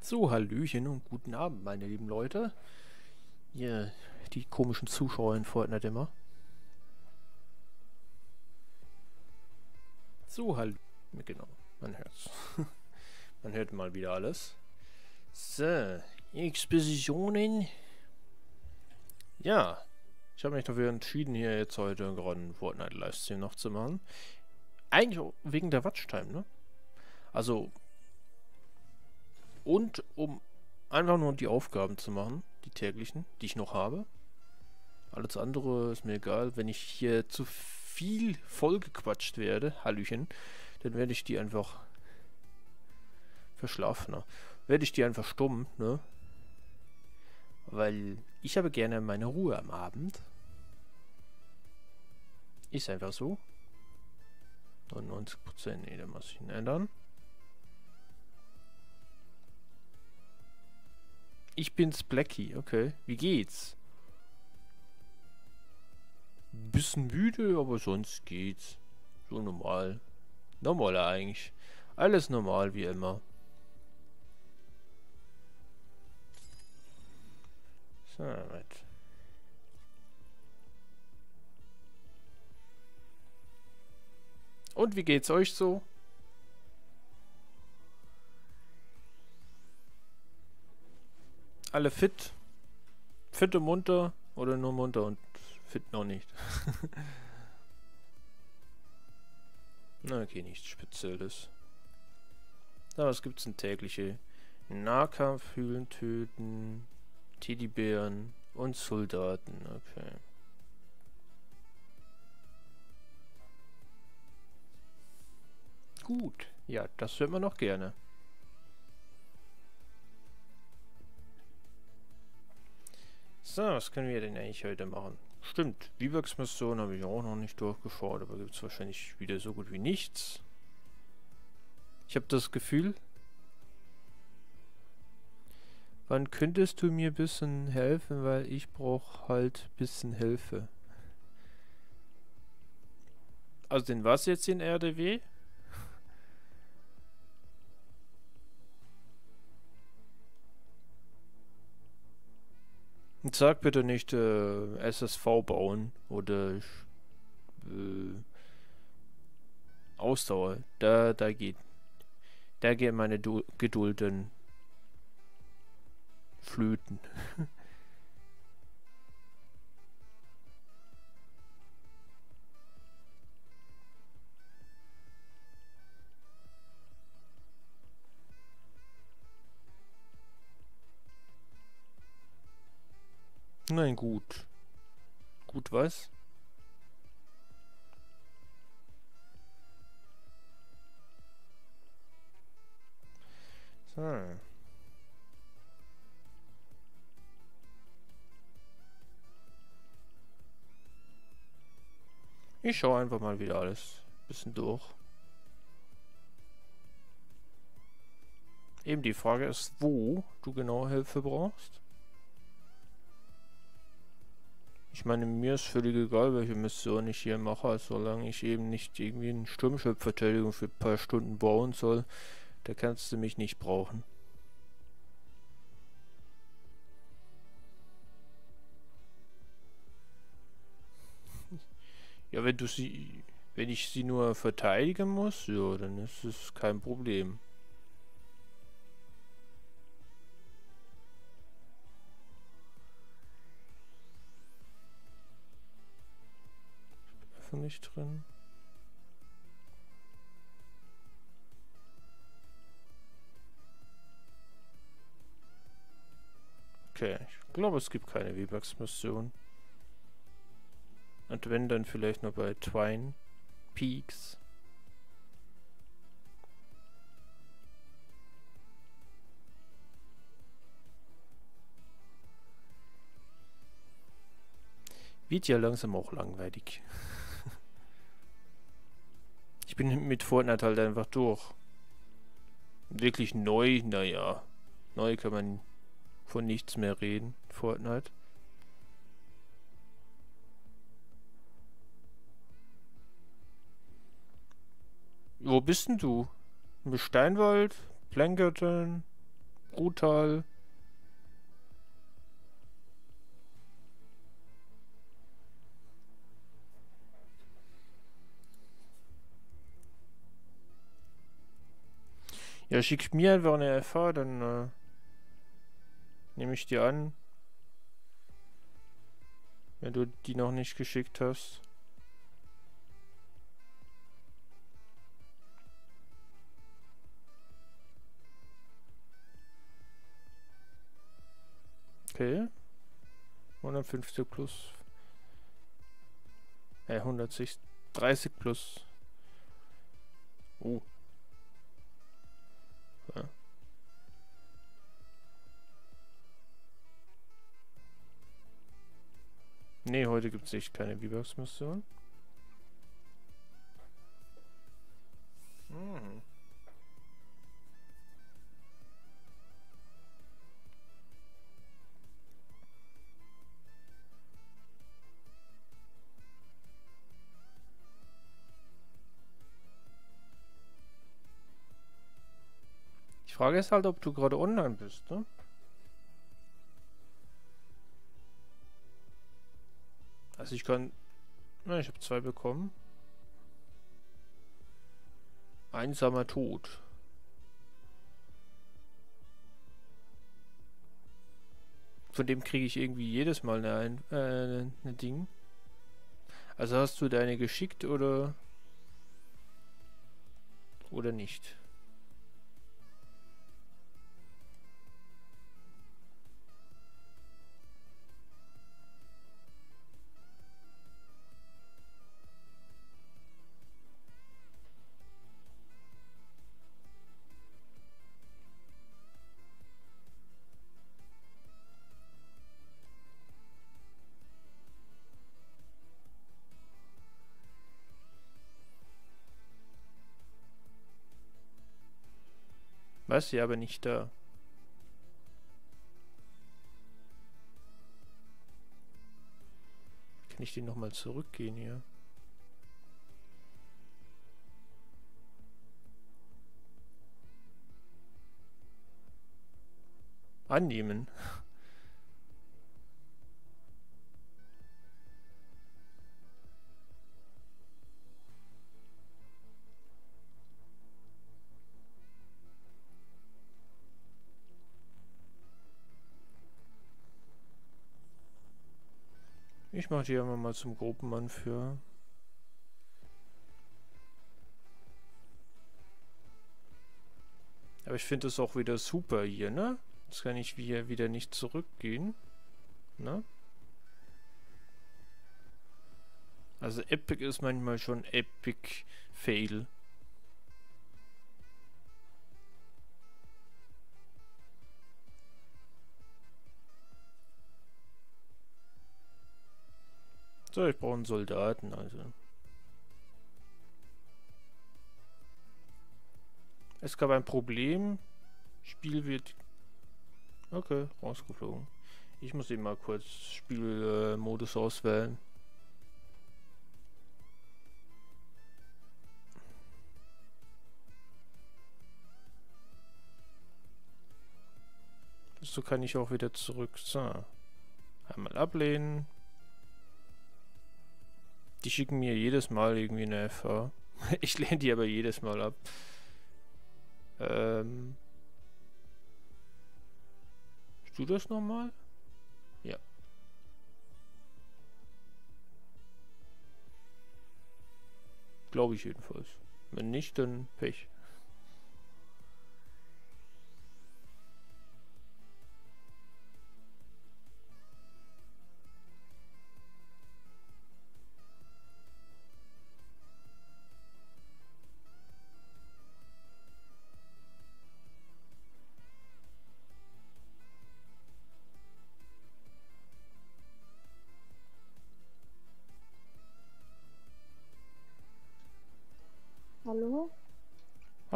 So, Hallöchen und guten Abend, meine lieben Leute. Hier, die komischen Zuschauer in Fortnite immer. So, hallo. Genau, man hört's. man hört mal wieder alles. So, Expositionen. Ja, ich habe mich dafür entschieden, hier jetzt heute gerade einen Fortnite-Livestream noch zu machen. Eigentlich auch wegen der Watchtime, ne? Also, und um einfach nur die Aufgaben zu machen, die täglichen, die ich noch habe. Alles andere ist mir egal. Wenn ich hier zu viel vollgequatscht werde, Hallöchen, dann werde ich die einfach verschlafen. Ne? Werde ich die einfach stumm, ne? Weil ich habe gerne meine Ruhe am Abend. Ist einfach so. 99%, nee, da muss ich ihn ändern. Ich bin's Blackie, okay. Wie geht's? Bisschen müde, aber sonst geht's. So normal. Normal eigentlich. Alles normal wie immer. So. Und wie geht's euch so? alle fit? Fit und munter? Oder nur munter und fit noch nicht? Na, okay, nichts Spezielles. Na, was gibt's denn tägliche? Nahkampf, Hühlen töten, Teddybären und Soldaten. Okay. Gut. Ja, das hört man noch gerne. So, was können wir denn eigentlich heute machen? Stimmt, V-Bucks-Mission habe ich auch noch nicht durchgeschaut, aber gibt es wahrscheinlich wieder so gut wie nichts. Ich habe das Gefühl... Wann könntest du mir ein bisschen helfen, weil ich brauche halt ein bisschen Hilfe. Also den was jetzt in RDW? Und sag bitte nicht äh, SSV bauen oder äh, Ausdauer. Da, da geht. Da geht meine du Gedulden flöten. Nein, gut. Gut was? So. Ich schaue einfach mal wieder alles bisschen durch. Eben die Frage ist, wo du genau Hilfe brauchst. Ich meine, mir ist völlig egal, welche Mission ich hier mache, solange ich eben nicht irgendwie eine Sturmschiffverteidigung für ein paar Stunden bauen soll, da kannst du mich nicht brauchen. Ja, wenn du sie, wenn ich sie nur verteidigen muss, ja, dann ist es kein Problem. Nicht drin. Okay, ich glaube, es gibt keine V-Bucks-Mission. Und wenn, dann vielleicht nur bei Twine Peaks. Wird ja langsam auch langweilig. Ich bin mit Fortnite halt einfach durch. Wirklich neu, naja. Neu kann man von nichts mehr reden, Fortnite. Wo bist denn du? Im Steinwald? Plankerton? Brutal? Ja, schick mir einfach eine FH, dann äh, nehme ich die an. Wenn du die noch nicht geschickt hast. Okay. 150 plus. Äh, 160. 30 plus. Oh. Ja. Nee, heute gibt es echt keine V-Bucks-Mission. Hm. Frage ist halt, ob du gerade online bist, ne? Also ich kann... Na, ich habe zwei bekommen. Einsamer Tod. Von dem kriege ich irgendwie jedes Mal eine, äh, eine Ding. Also hast du deine geschickt oder... Oder nicht? Was? Ja, aber nicht da. Kann ich den nochmal zurückgehen hier? Annehmen. Ich mache die einfach mal zum Gruppenmann für. Aber ich finde es auch wieder super hier, ne? Jetzt kann ich wieder, wieder nicht zurückgehen. Ne? Also Epic ist manchmal schon Epic Fail. So, ich brauche einen Soldaten, also. Es gab ein Problem. Spiel wird... Okay, rausgeflogen. Ich muss eben mal kurz Spielmodus äh, auswählen. So kann ich auch wieder zurück. So. Einmal ablehnen. Die schicken mir jedes Mal irgendwie eine FH. ich lehne die aber jedes Mal ab. Ähm. Bist du das nochmal? Ja. Glaube ich jedenfalls. Wenn nicht, dann Pech.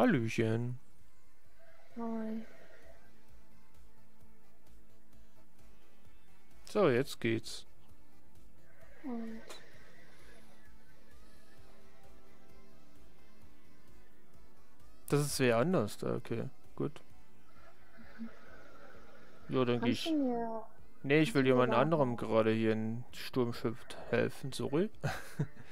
Hallöchen. Hi. So, jetzt geht's. Und Das ist wer anders da, okay. Gut. Ja, dann gehe ich. Nee, ich will jemand anderem gerade hier in Sturmschiff helfen, sorry.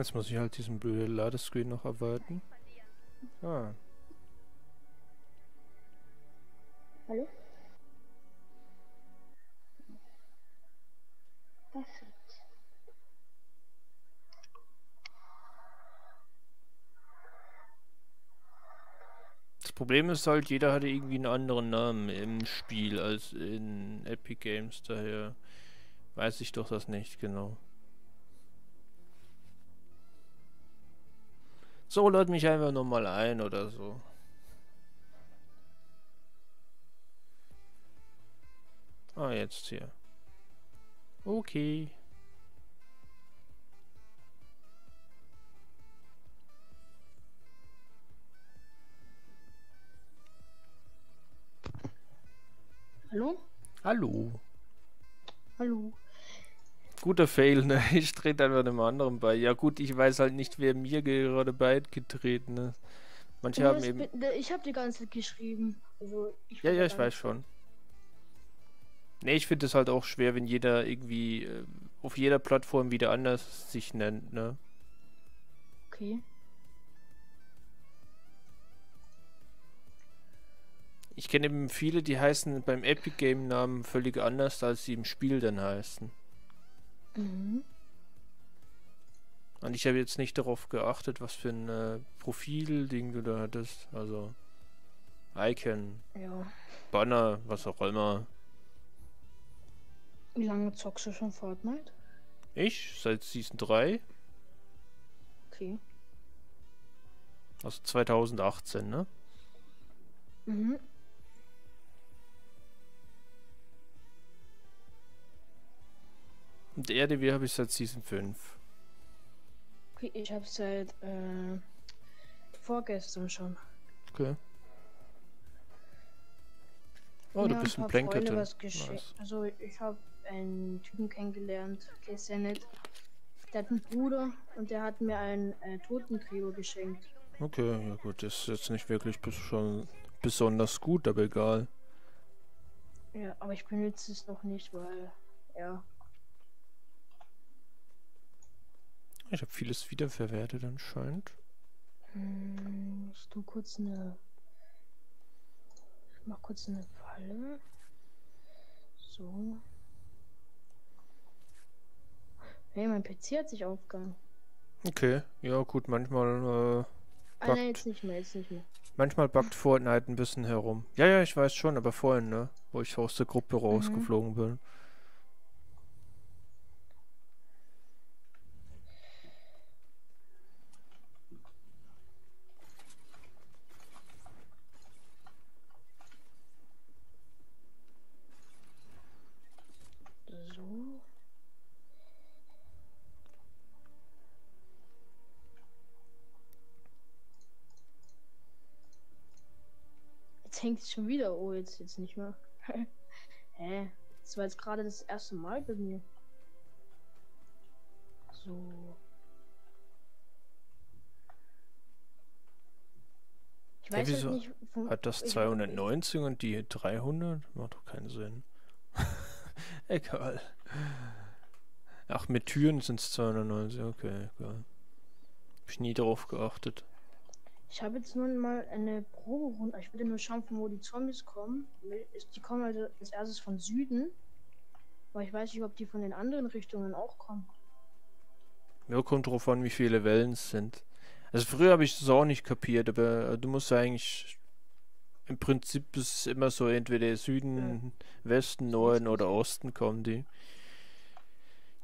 Jetzt muss ich halt diesen blöden Ladescreen noch erwarten. Ah, Hallo? Perfekt. das Problem ist halt, jeder hatte irgendwie einen anderen Namen im Spiel als in Epic Games, daher weiß ich doch das nicht genau. So, lad mich einfach nochmal ein oder so. Ah, jetzt hier. Okay. Hallo? Hallo. Hallo? Guter Fail, ne? Ich trete einfach einem anderen bei. Ja gut, ich weiß halt nicht, wer mir gerade beigetreten ist. Manche haben eben... bi- Ich habe die ganze Zeit geschrieben. Also, Ja, ja, ich weiß schon. Nee, ich finde es halt auch schwer, wenn jeder irgendwie äh, auf jeder Plattform wieder anders sich nennt, ne? Okay. Ich kenne eben viele, die heißen beim Epic Game Namen völlig anders, als sie im Spiel dann heißen. Mhm. Und ich habe jetzt nicht darauf geachtet, was für ein äh, Profil-Ding du da hattest. Also Icon, Ja. Banner, was auch immer. Wie lange zockst du schon Fortnite? Ich seit Season 3, Okay. also 2018, ne? Mhm. Und RDW habe ich seit Season 5. Okay, ich habe seit äh, vorgestern schon. Okay. Oh, du bist ein Plankerton. Nice. Also ich habe einen Typen kennengelernt, der ist ja nett. Der hat einen Bruder und der hat mir einen äh, Totengräber geschenkt. Okay, ja gut, das ist jetzt nicht wirklich bis schon besonders gut, aber egal. Ja, aber ich benutze es noch nicht, weil ja. Ich habe vieles wiederverwertet anscheinend. Hm, ich tu kurz eine. Ich mach kurz eine Falle. So. Hey, mein PC hat sich aufgegangen. Okay, ja gut, manchmal, äh, Ah, nein, jetzt nicht mehr, jetzt nicht mehr. manchmal backt Fortnite ein bisschen herum. Ja, ja, ich weiß schon, aber vorhin, ne? Wo ich aus der Gruppe rausgeflogen bin. So. Es schon wieder. Oh, jetzt jetzt nicht mehr. Hä? Das war jetzt gerade das erste Mal bei mir. So. Ich Ja, weiß wieso halt nicht, von, Hat das ich- 290 und die 300? Macht doch keinen Sinn. egal. Ach, mit Türen sind es 290, okay, egal. Hab ich nie darauf geachtet. Ich habe jetzt nur mal eine Proberunde. Ich würde nur schauen, von wo die Zombies kommen. Die kommen also als erstes von Süden. Aber ich weiß nicht, ob die von den anderen Richtungen auch kommen. Ja, kommt drauf an, wie viele Wellen es sind. Also früher habe ich das auch nicht kapiert, aber äh, du musst ja eigentlich im Prinzip ist es immer so, entweder Süden, Westen, Norden oder Osten kommen die.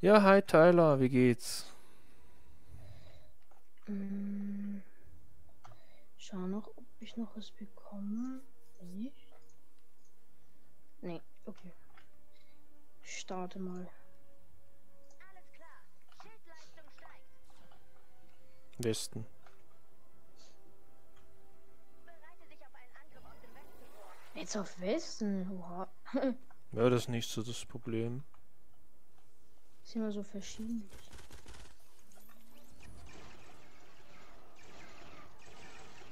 Ja, hi Tyler, wie geht's? Mm, schau noch, ob ich noch was bekomme. Nicht. Nee, okay. Ich starte mal. Alles klar. Schildleistung steigt. Westen. Bereite dich auf einen Angriff aus dem Westen vor. Jetzt auf Westen. Oha. Ja, das ist nicht so das Problem. Ist immer so verschieden.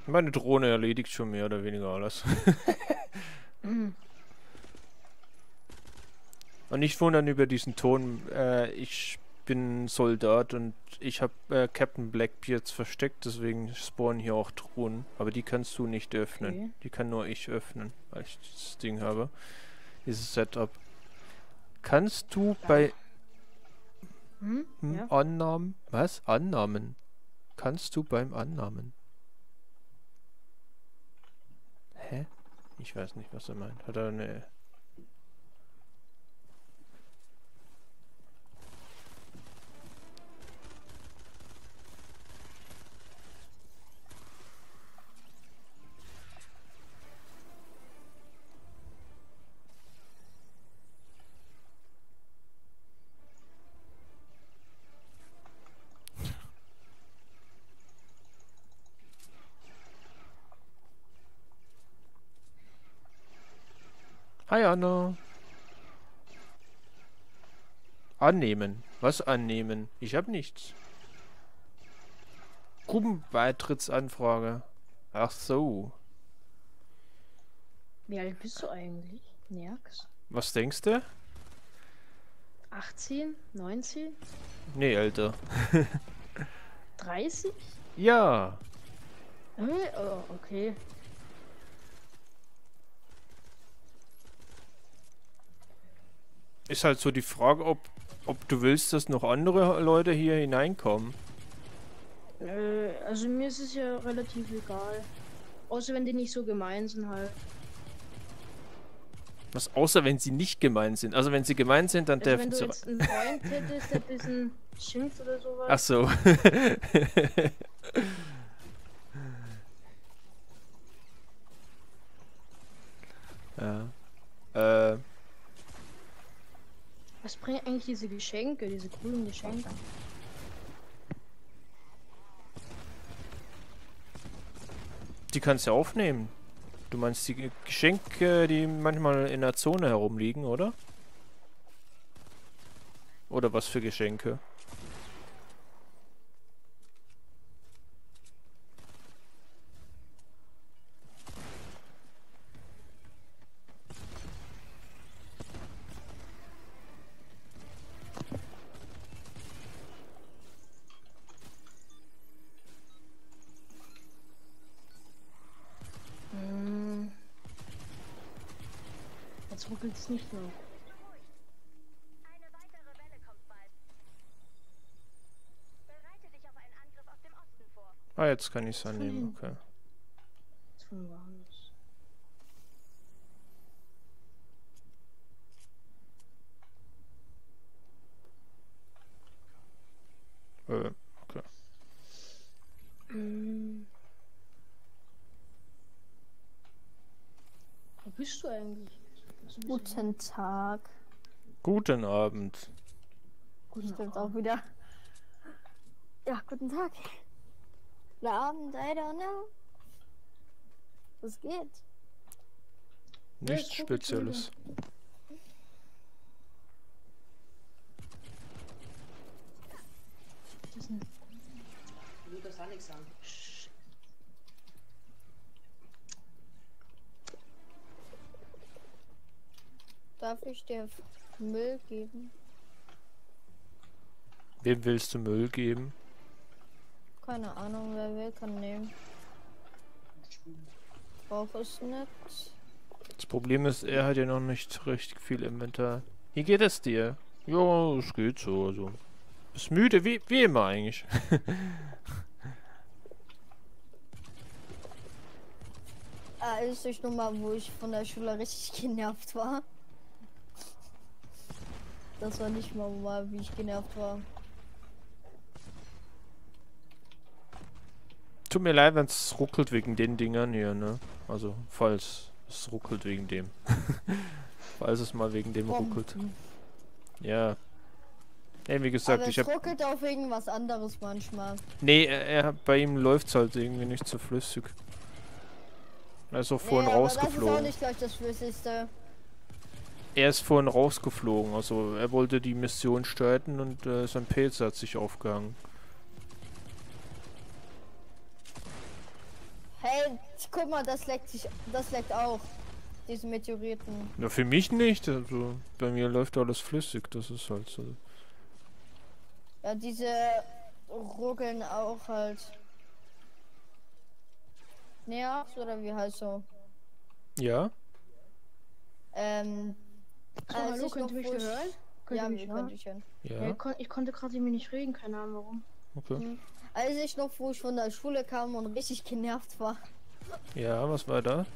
Meine Drohne erledigt schon mehr oder weniger alles. Und nicht wundern über diesen Ton. Äh, ich bin Soldat und ich habe äh, Captain Blackbeards versteckt, deswegen spawnen hier auch Drohnen. Aber die kannst du nicht öffnen. Okay. Die kann nur ich öffnen, weil ich das Ding habe. Dieses Setup. Kannst du bei Hm? hm, Ja. Annahmen. Was? Annahmen. Kannst du beim Annahmen. Hä? Ich weiß nicht, was er meint. Hat er eine. Hi Anna. Annehmen. Was annehmen? Ich habe nichts. Gruppenbeitrittsanfrage. Ach so. Wie alt bist du eigentlich? Nerks? Was denkst du? 18? 19? Nee, älter. 30? Ja. Äh, oh, okay. Ist halt so die Frage, ob, ob du willst, dass noch andere Leute hier hineinkommen. Äh, also mir ist es ja relativ egal. Außer wenn die nicht so gemein sind halt. Was außer wenn sie nicht gemein sind. Also wenn sie gemein sind, dann Also dürfen wenn du sie. jetzt einen Freund hättest, der ein bisschen schimpft oder sowas. Ach so. ja. Äh, Was bringen eigentlich diese Geschenke, diese coolen Geschenke? die kannst du aufnehmen. Du meinst die Ge- Geschenke, die manchmal in der Zone herumliegen, oder? Oder was für Geschenke? Hm. Jetzt ruckelt es nicht mehr. Eine weitere Welle kommt bald. Bereite dich auf einen Angriff aus dem Osten vor. Ah, jetzt kann ich es annehmen, okay. Äh, Hm. Wo bist du eigentlich? Guten Tag. guten Abend. Guten Abend. auch wieder. Ja, guten Tag. Guten Abend, I don't know. Was geht? Nichts jetzt Spezielles. Sagen. Sch- Darf ich dir Müll geben? Wem willst du Müll geben? Keine Ahnung, wer will, kann nehmen. Brauch es nicht. Das Problem ist, er hat ja noch nicht richtig viel Inventar. Wie geht es dir? Ja, es geht so. Also. Bist müde, wie, wie immer eigentlich. Ah, ist euch nur mal, wo ich von der Schule richtig genervt war. Das war nicht mal, mal wie ich genervt war. Tut mir leid, wenn es ruckelt wegen den Dingern hier, ne? Also, falls es ruckelt wegen dem. falls es mal wegen dem ruckelt. Bomben. Ja. Ey, wie gesagt, Aber ich es hab. ruckelt auch wegen was anderes manchmal. Nee, er, er, hat- bei ihm läuft's halt irgendwie nicht so flüssig. Er ist auch vorhin nee, aber das ist auch rausgeflogen. nicht gleich das Flüssigste. Er ist vorhin rausgeflogen, also er wollte die Mission starten und äh, sein Pilz hat sich aufgehangen. Hey, guck mal, das leckt sich, das leckt auch. Diese Meteoriten. Na, für mich nicht, also bei mir läuft alles flüssig, das ist halt so. Ja, diese ruckeln auch halt. Nervs oder wie heißt so? Ja? Ähm. So, als hallo, ich könnt ihr mich hören? Könnt Ja, ihr mich wir hören? können dich hören. Ja, Ja, ich, kon ich konnte gerade mir nicht reden, keine Ahnung warum. okay. Als ich noch, wo ich von der Schule kam und richtig genervt war, Ja, was war da?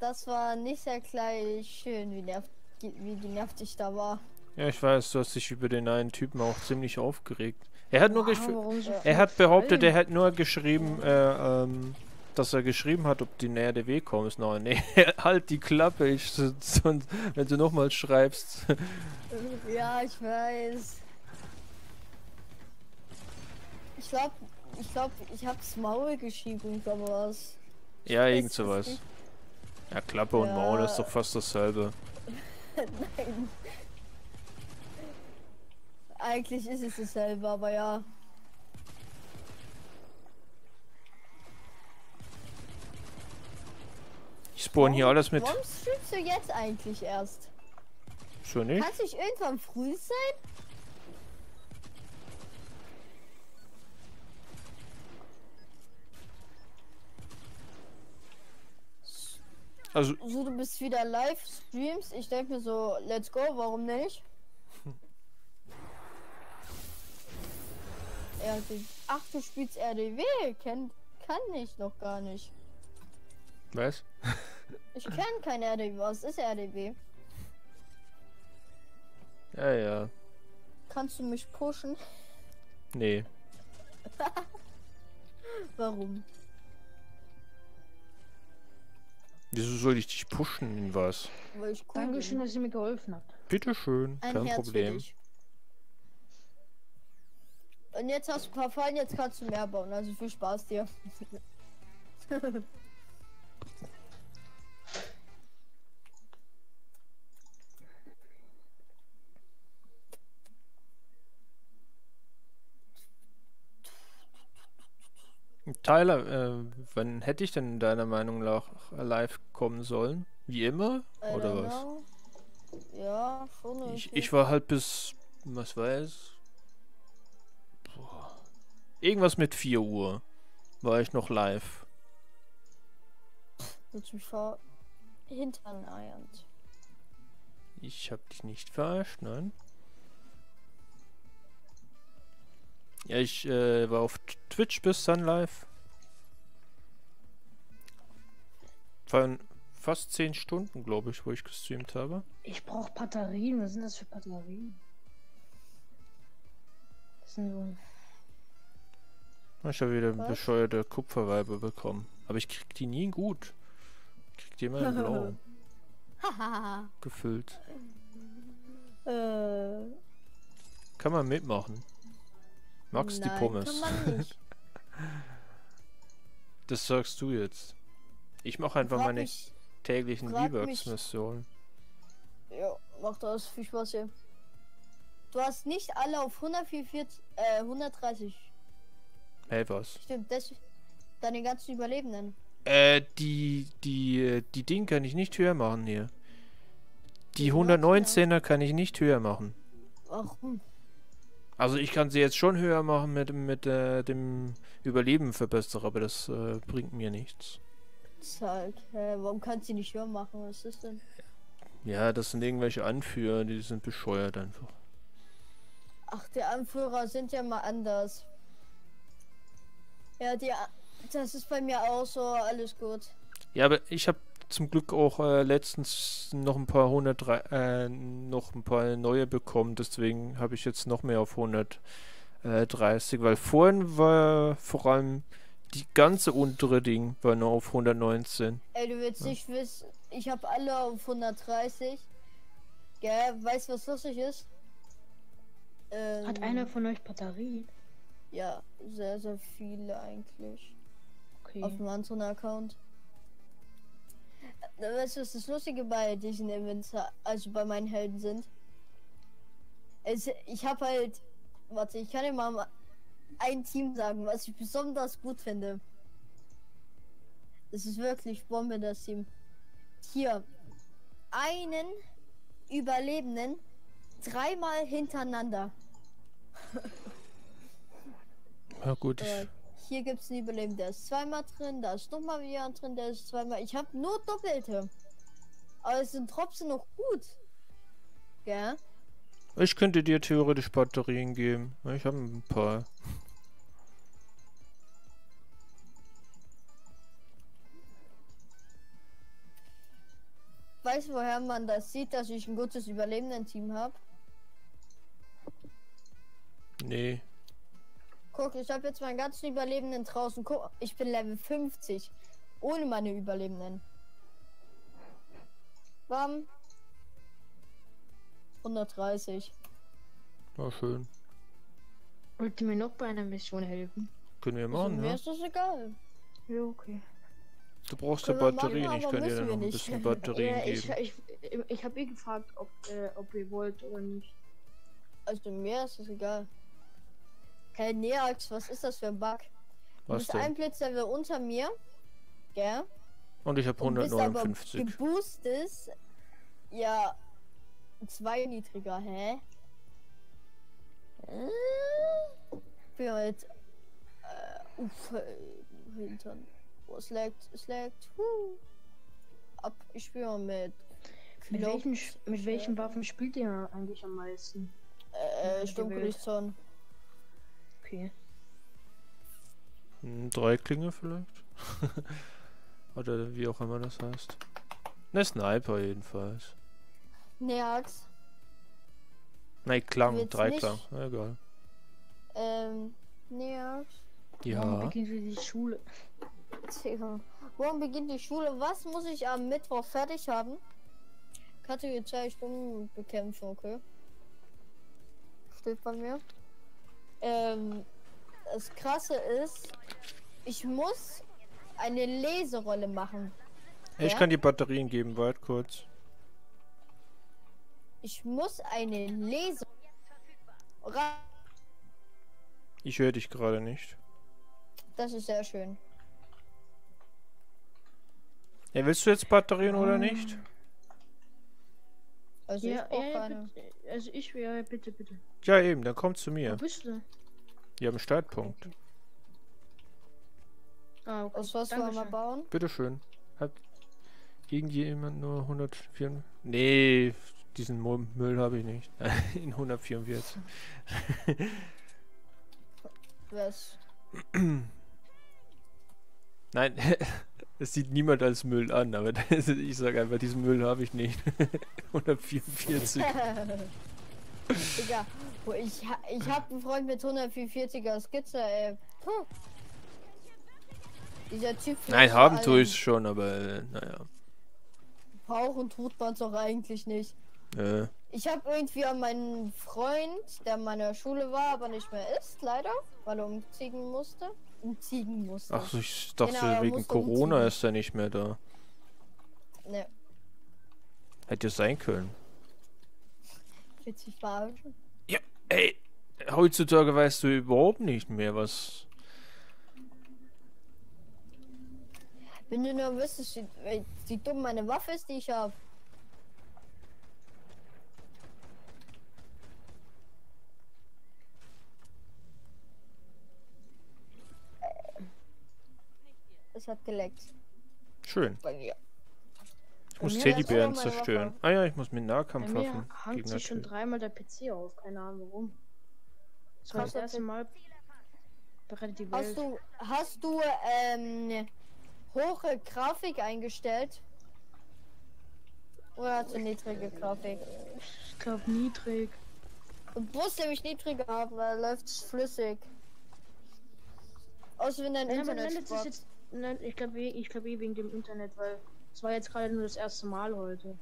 das war nicht sehr gleich schön, wie, nervt, wie genervt ich da war. Ja, ich weiß, du hast dich über den einen Typen auch ziemlich aufgeregt. Er hat nur Wow, so Er hat behauptet, er hat nur geschrieben, äh, ähm, dass er geschrieben hat, ob die näher der Weg kommst. Nein, nee, halt die Klappe, ich, sonst, wenn du nochmal schreibst. Ja, ich weiß. Ich glaube, ich glaube, ich hab's Maul geschrieben oder was. ja, irgend sowas. Ja, Klappe und Maul ist Ja. doch fast dasselbe. Nein. Eigentlich ist es dasselbe, aber ja. Ich spawn hier alles mit. Warum streamst du jetzt eigentlich erst? So nicht? Kann es nicht irgendwann früh sein? Also, So, du bist wieder live, streamst. Ich denke mir so, let's go, warum nicht? RD. Ach, du spielst RDW? Kenn, kann ich noch gar nicht. was? Ich kenne kein RDW. Was ist RDW? Ja, ja. Kannst du mich pushen? Nee. Warum? Wieso soll ich dich pushen in was? Weil ich cool Dankeschön, bin. dass ihr mir geholfen habt. Bitteschön, Ein kein Herz für Problem. dich. Und jetzt hast du ein paar Fallen, jetzt kannst du mehr bauen. Also viel Spaß dir. Tyler, äh, wann hätte ich denn deiner Meinung nach live kommen sollen? Wie immer? I Oder was? know. Ja, schon. Ich, ich war halt bis, was weiß, Boah. irgendwas mit 4 Uhr war ich noch live. Willst du mich ver Hintern eiernd. Ich hab dich nicht verarscht, nein. Ja, ich äh, war auf Twitch bis dann live. Waren fast 10 Stunden, glaube ich, wo ich gestreamt habe. Ich brauche Batterien. Was sind das für Batterien? Das sind so. Ich habe wieder Was? bescheuerte Kupferweibe bekommen. Aber ich krieg die nie gut. Ich krieg die immer in blau Hahaha. gefüllt. äh, Kann man mitmachen. Magst die Pommes? Das sagst du jetzt. Ich mache einfach Frag meine mich- täglichen V-Bucks-Missionen. Ja, mach das. Viel Spaß hier. Du hast nicht alle auf 144, äh, 130. Hey, was? Stimmt, das deine ganzen Überlebenden. Äh, die, die, die Ding kann ich nicht höher machen hier. Die Die 119er kann ich nicht höher machen. Warum? Also ich kann sie jetzt schon höher machen mit, mit äh, dem Überlebenverbesserer, aber das äh, bringt mir nichts. Zack. Hä, warum kannst du nicht höher machen? Was ist denn? Ja, das sind irgendwelche Anführer, die sind bescheuert einfach. Ach, die Anführer sind ja mal anders. Ja, die. Das ist bei mir auch so. Alles gut. Ja, aber ich habe zum Glück auch äh, letztens noch ein paar 103, äh, noch ein paar neue bekommen, deswegen habe ich jetzt noch mehr auf 130, weil vorhin war vor allem die ganze untere Ding war nur auf 119. Ey, du willst Ja. nicht wissen, ich habe alle auf 130. Gell, weißt du, was lustig ist? Ähm, Hat einer von euch Batterien? Ja, sehr, sehr viele eigentlich. Okay. Auf dem anderen Account. Äh, Weißt du, was das Lustige bei diesen Inventar, also bei meinen Helden sind? Es, ich habe halt, warte, ich kann dir mal ein Team sagen, was ich besonders gut finde. Es ist wirklich Bombe, das Team. Hier, einen Überlebenden dreimal hintereinander. Ja gut, Äh, hier gibt es einen Überleben, der ist zweimal drin, da ist nochmal wieder drin, der ist zweimal. Ich habe nur Doppelte. Aber es sind trotzdem noch gut. Gell? ich könnte dir theoretisch Batterien geben. Ich habe ein paar. Weißt du, woher man das sieht, dass ich ein gutes Überlebenden-Team habe? Nee. Guck, ich habe jetzt meinen ganzen Überlebenden draußen. Guck, ich bin Level 50. Ohne meine Überlebenden. Bam. 130. War schön. Wollt ihr mir noch bei einer Mission helfen? Können wir Also, machen, mir ja? ist das egal. Ja, okay. Du brauchst ja Batterien. Ich aber kann dir müssen dann noch ein nicht. bisschen Batterien Ja, ich, geben. ich, ich habe eh gefragt, ob, äh, ob ihr wollt oder nicht. Also mir ist das egal. Hey Neax, was ist das für ein Bug? Du Was bist denn? ein Blitzlevel unter mir. Gell? Und ich habe Und bist aber 159. geboostet. Ja. Zwei niedriger, hä? Äh, bin halt. Äh, uff, äh, Hintern. Oh, es laggt, es laggt. Huh. Ab, ich spiele mit. Mit welchen, mit welchen Waffen spielt ihr eigentlich am meisten? Äh, Ja, Sturmgerichtszorn. Okay. Ein Dreiklinge vielleicht? Oder wie auch immer das heißt. Ne Sniper jedenfalls. Neax. Nein, Klang, willst Dreiklang. nicht- Na, egal. Ähm, Neax. Morgen Ja. beginnt wieder die Schule. Morgen beginnt die Schule. Was muss ich am Mittwoch fertig haben? Kategorie 2 Stunden bekämpfen, okay. Steht bei mir. Ähm, das krasse ist, ich muss eine Leserolle machen. Ich Ja? kann dir Batterien geben, warte kurz. Ich muss eine Lese. Ra Ich höre dich gerade nicht. das ist sehr schön. Ja, willst du jetzt Batterien oder nicht? Also Ja, ich brauch ja, ja, keine. bitte. Also ich wäre, bitte, bitte. Ja, eben, dann komm zu Wo mir. bist du? Hier am Startpunkt. Ah, okay. Aus was wollen wir bauen? Bitteschön. Hat irgendjemand nur 104? Nee, diesen Müll habe ich nicht. In 144. Was? Nein, es sieht niemand als Müll an, aber ist, ich sage einfach, diesen Müll habe ich nicht. 144. Digga, ich, ich hab einen Freund mit 144er Skizze, ey. Puh. Dieser Typ. Nein, haben tue ich schon, aber äh, naja. Brauchen tut man doch eigentlich nicht. Äh, Ich habe irgendwie an meinen Freund, der in meiner Schule war, aber nicht mehr ist, leider, weil er umziehen musste. Umziehen musste. ach so, ich dachte, Genau, wegen Corona umziehen. ist er nicht mehr da. Ne, Hätte sein können. willst du mich verarschen? Ey, heutzutage weißt du überhaupt nicht mehr, was. Wenn du nur wüsstest, wie, wie dumm meine Waffe ist, die ich habe. Es hat geleckt Schön. bei mir. Ich muss Teddybären zerstören. Waffe. Ah ja, ich muss mit Bei Nahkampfwaffen mir hangt schon dreimal der PC auf. Keine Ahnung warum. Das war das erste. Mal. Die Welt. Hast du, hast du ähm, hohe Grafik eingestellt? Oder zu niedrige Grafik? Ich glaube niedrig. Du musst nämlich niedriger haben, weil läuft flüssig. Außer wenn dein Ja, Internet nein, ich glaube eh, ich glaube eh wegen dem Internet, weil es war jetzt gerade nur das erste Mal heute.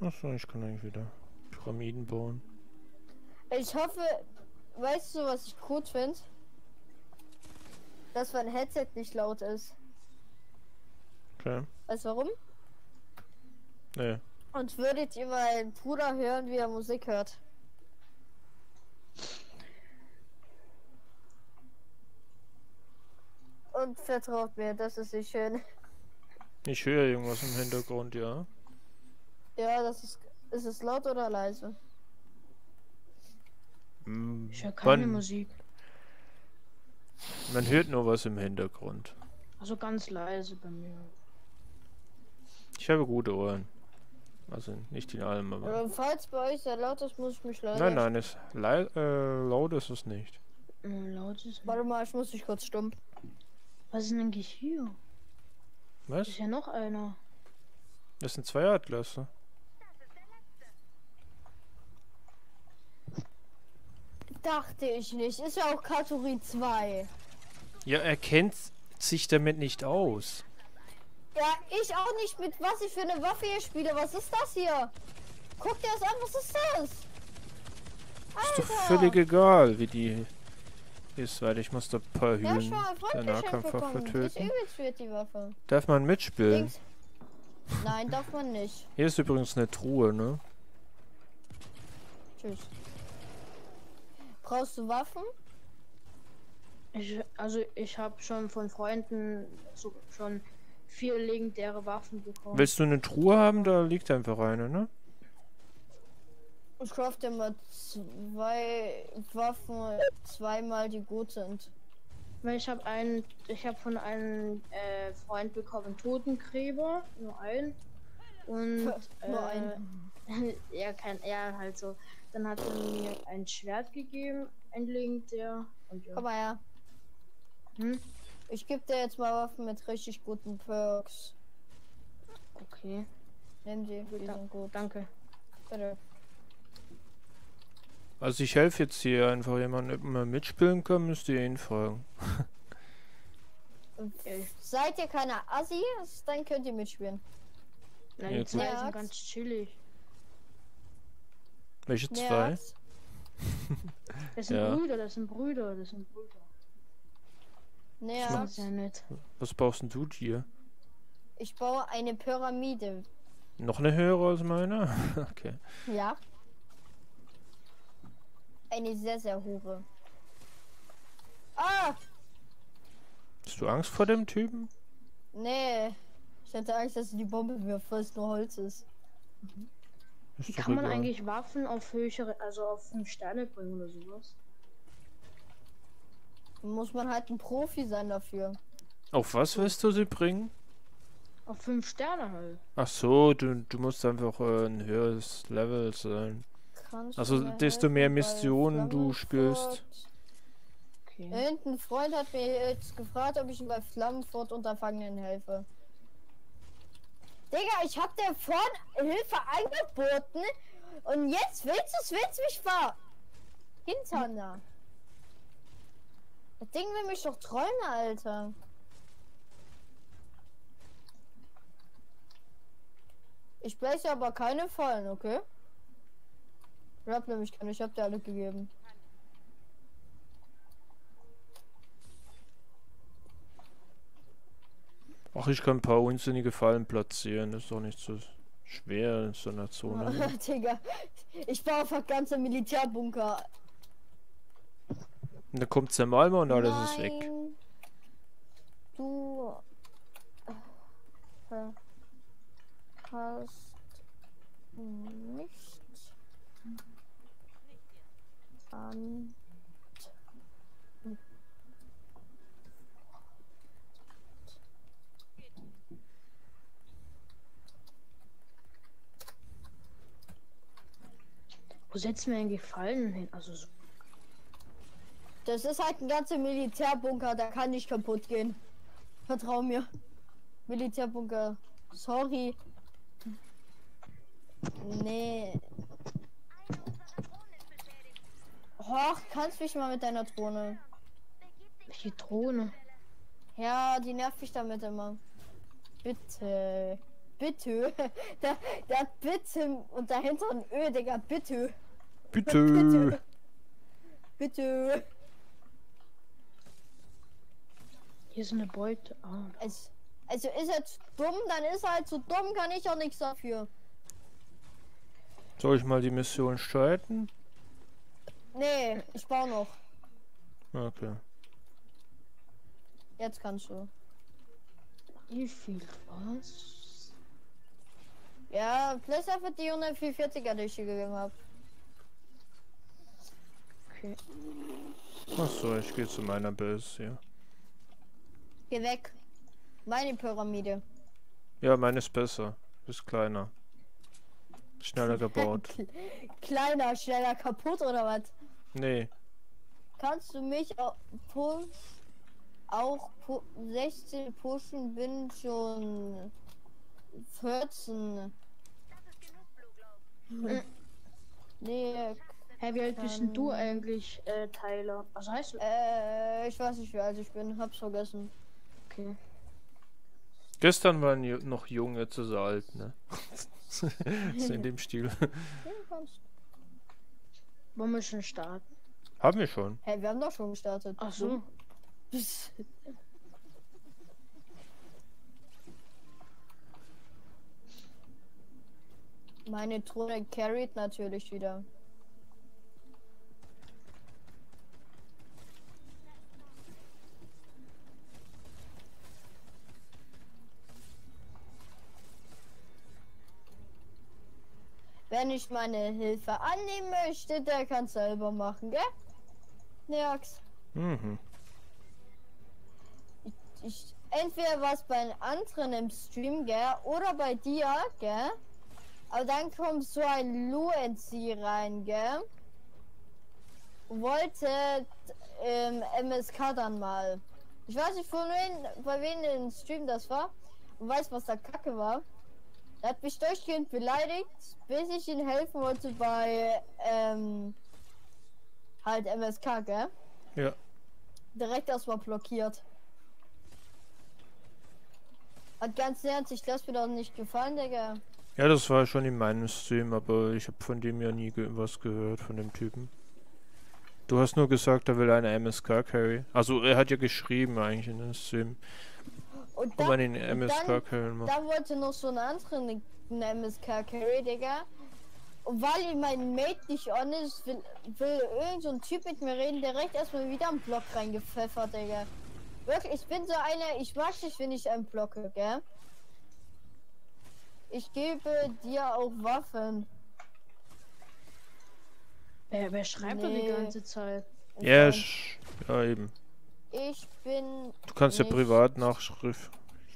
Achso, ich kann eigentlich wieder Pyramiden bauen. Ich hoffe, weißt du, was ich gut finde? Dass mein Headset nicht laut ist. Okay. Weißt du warum? Nee. Und würdet ihr meinen Bruder hören, wie er Musik hört? Und vertraut mir, das ist nicht schön. Ich höre irgendwas im Hintergrund, ja. Ja, das ist. Ist es laut oder leise? Mm, Ich höre keine man, Musik. man hört nur was im Hintergrund. Also ganz leise bei mir. Ich habe gute Ohren. Also nicht in allem, aber. Aber falls bei euch sehr laut ist, muss ich mich leider. Nein, nein, ist lei- äh, laut ist es nicht. Äh, laut ist Warte mal, ich muss dich kurz stumm. Was ist denn eigentlich hier? Was? Ist ja noch einer. Das sind zwei Atlasse. Dachte ich nicht. Ist ja auch Kategorie 2. Ja, er kennt sich damit nicht aus. Ja, ich auch nicht mit was ich für eine Waffe hier spiele. Was ist das hier? Guck dir das an, was ist das? Ist doch Alter. völlig egal, wie die ist, weil ich muss da ein paar Ja, Hühn schon mal der Nahkampfwaffe töten. Darf man mitspielen? Dings. Nein, darf man nicht. Hier ist übrigens eine Truhe, ne? Tschüss. Brauchst du Waffen? Ich, also ich habe schon von Freunden so schon vier legendäre Waffen bekommen. Willst du eine Truhe haben? Da liegt einfach eine, ne? Ich craft immer zwei Waffen, zweimal die gut sind. Weil ich habe einen, ich habe von einem äh, Freund bekommen Totengräber, nur einen. Und Nur äh, einen. ja, kein, ja, halt so. Dann hat er mir ein Schwert gegeben, ein legendär. Und ja. Komm mal her. Hm? Ich gebe dir jetzt mal Waffen mit richtig guten Perks. Okay, Nimm die, die Da- sind gut. danke. Bitte. Also ich helfe jetzt hier einfach jemandem, ob man mitspielen kann, müsst ihr ihn fragen. Okay. Seid ihr keine Assis, dann könnt ihr mitspielen. Nein, Ja, die zwei sind ganz chillig. Welche zwei? Das sind Ja. Brüder, das sind Brüder, das sind Brüder. Nerds. ist ja nett. Was brauchst denn du hier? Ich baue eine Pyramide. Noch eine höhere als meine? okay. Ja. Eine sehr, sehr hohe. Ah! Hast du Angst vor dem Typen? Nee. Ich hatte Angst, dass sie die Bombe wirft, weil es nur Holz ist. Ist Wie kann man egal. eigentlich Waffen auf höhere, also auf 5 Sterne bringen oder sowas? Muss man halt ein Profi sein dafür. Auf was willst du sie bringen? Auf 5 Sterne halt. Ach so, du, du musst einfach äh, ein höheres Level sein. Kannst Also, desto mehr Missionen du spielst. Okay. Irgendein Freund hat mir jetzt gefragt, ob ich ihm bei Flammenfurt Unterfangen helfe. Digga, ich hab dir vorhin Hilfe angeboten und jetzt willst du willst mich ver... Hinterner. Das Ding will mich doch trollen, Alter. Ich bleiche aber keine Fallen, okay? Ich hab nämlich keine, ich hab dir alle gegeben. Ach, ich kann ein paar unsinnige Fallen platzieren. Ist doch nicht so schwer in so einer Zone. ne? Digga, ich baue einfach ganze Militärbunker. Und dann kommt der Malmer und alles ist weg. Nein. Du hast nicht an Wo setzen wir eigentlich Fallen hin? Also so. Das ist halt ein ganzer Militärbunker, der kann nicht kaputt gehen. Vertrau mir. Militärbunker. Sorry. Nee. Eine unserer Drohnen ist beschädigt. Och, kannst mich mal mit deiner Drohne. Welche Drohne? Ja, die nervt mich damit immer. Bitte. Bitte. Da, da bitte und dahinter ein Ö, Digga. Bitte. Bitte. Bitte. Hier ist eine Beute. Ah. Es, also ist er zu dumm, dann ist er halt zu dumm, kann ich auch nichts dafür. Soll ich mal die Mission starten? Nee, ich baue noch. Okay. Jetzt kannst du. Wie viel was? Ja, plus einfach die 144er durchgegangen habe. Okay. Achso, ich gehe zu meiner Base hier. Geh weg. Meine Pyramide. Ja, meine ist besser. Ist kleiner. Schneller gebaut. Kleiner, schneller kaputt oder was? Nee. Kannst du mich auch, push, auch pu 16 pushen? Bin schon 14. Das ist genug, Blue Globe. Nee, Hey, wie alt bist denn du Ähm. eigentlich, äh, Tyler? Was heißt du? äh, ich weiß nicht, wie alt ich bin. Hab's vergessen. Okay. Gestern waren noch jung, jetzt ist er alt, ne? so in dem Stil. Wollen wir schon starten? Haben wir schon. Hey, wir haben doch schon gestartet. Ach so. Meine Drohne carried natürlich wieder. Wenn ich meine Hilfe annehmen möchte, der kann selber machen, gell? Neax. Mhm. Ich, entweder was bei anderen im Stream, gell? Oder bei dir, gell? Aber dann kommt so ein Luenzi rein, gell? Wollte ähm, MSK dann mal. Ich weiß nicht, von wen, bei wem im Stream das war. Und weiß, was da Kacke war. Er hat mich durchgehend beleidigt, bis ich ihm helfen wollte bei ähm, halt MSK, gell? Ja. Direkt erstmal blockiert. Hat ganz ernst, ich lass mir doch nicht gefallen, Digga. Ja, das war schon in meinem Stream, aber ich habe von dem ja nie ge was gehört, von dem Typen. Du hast nur gesagt, er will eine MSK Carry. Also er hat ja geschrieben eigentlich in dem Stream, Und dann, man den MSK dann, macht. dann wollte noch so ein anderer einen MSK Carry, Digga. Und weil ihm mein Mate nicht on ist, will, will irgend so ein Typ mit mir reden, direkt erstmal wieder einen Block reingepfeffert, Digga. Wirklich, ich bin so einer, ich mag dich, wenn ich einen blocke, gell? Ich gebe dir auch Waffen. Wer, wer schreibt da die Nee. ganze Zeit? Ja, sch- ja eben. Ich bin Du kannst ja privat Nachschrift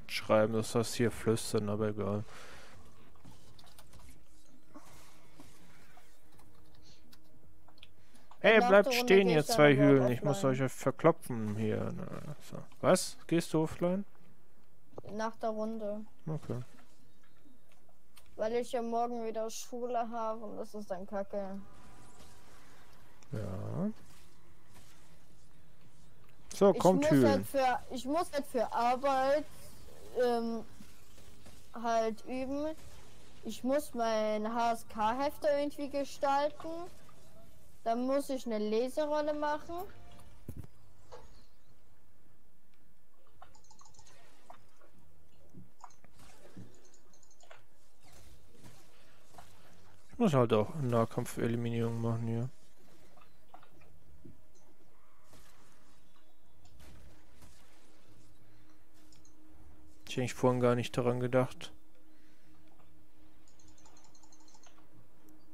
schreiben, das heißt hier flüstern, aber egal. Hey, bleibt stehen, ihr zwei Hühlen. Ich muss euch verklopfen hier. Na, so. Was? Gehst du offline? nach der Runde. Okay. Weil ich ja morgen wieder Schule habe und das ist dann kacke. Ja. So, Ich kommt muss, Hühlen. halt für, ich muss halt für Arbeit ähm, halt üben. Ich muss mein HSK-Hefter irgendwie gestalten. Dann muss ich eine Leserolle machen. Ich muss halt auch Nahkampf-Eliminierung machen hier. Ich eigentlich vorhin gar nicht daran gedacht.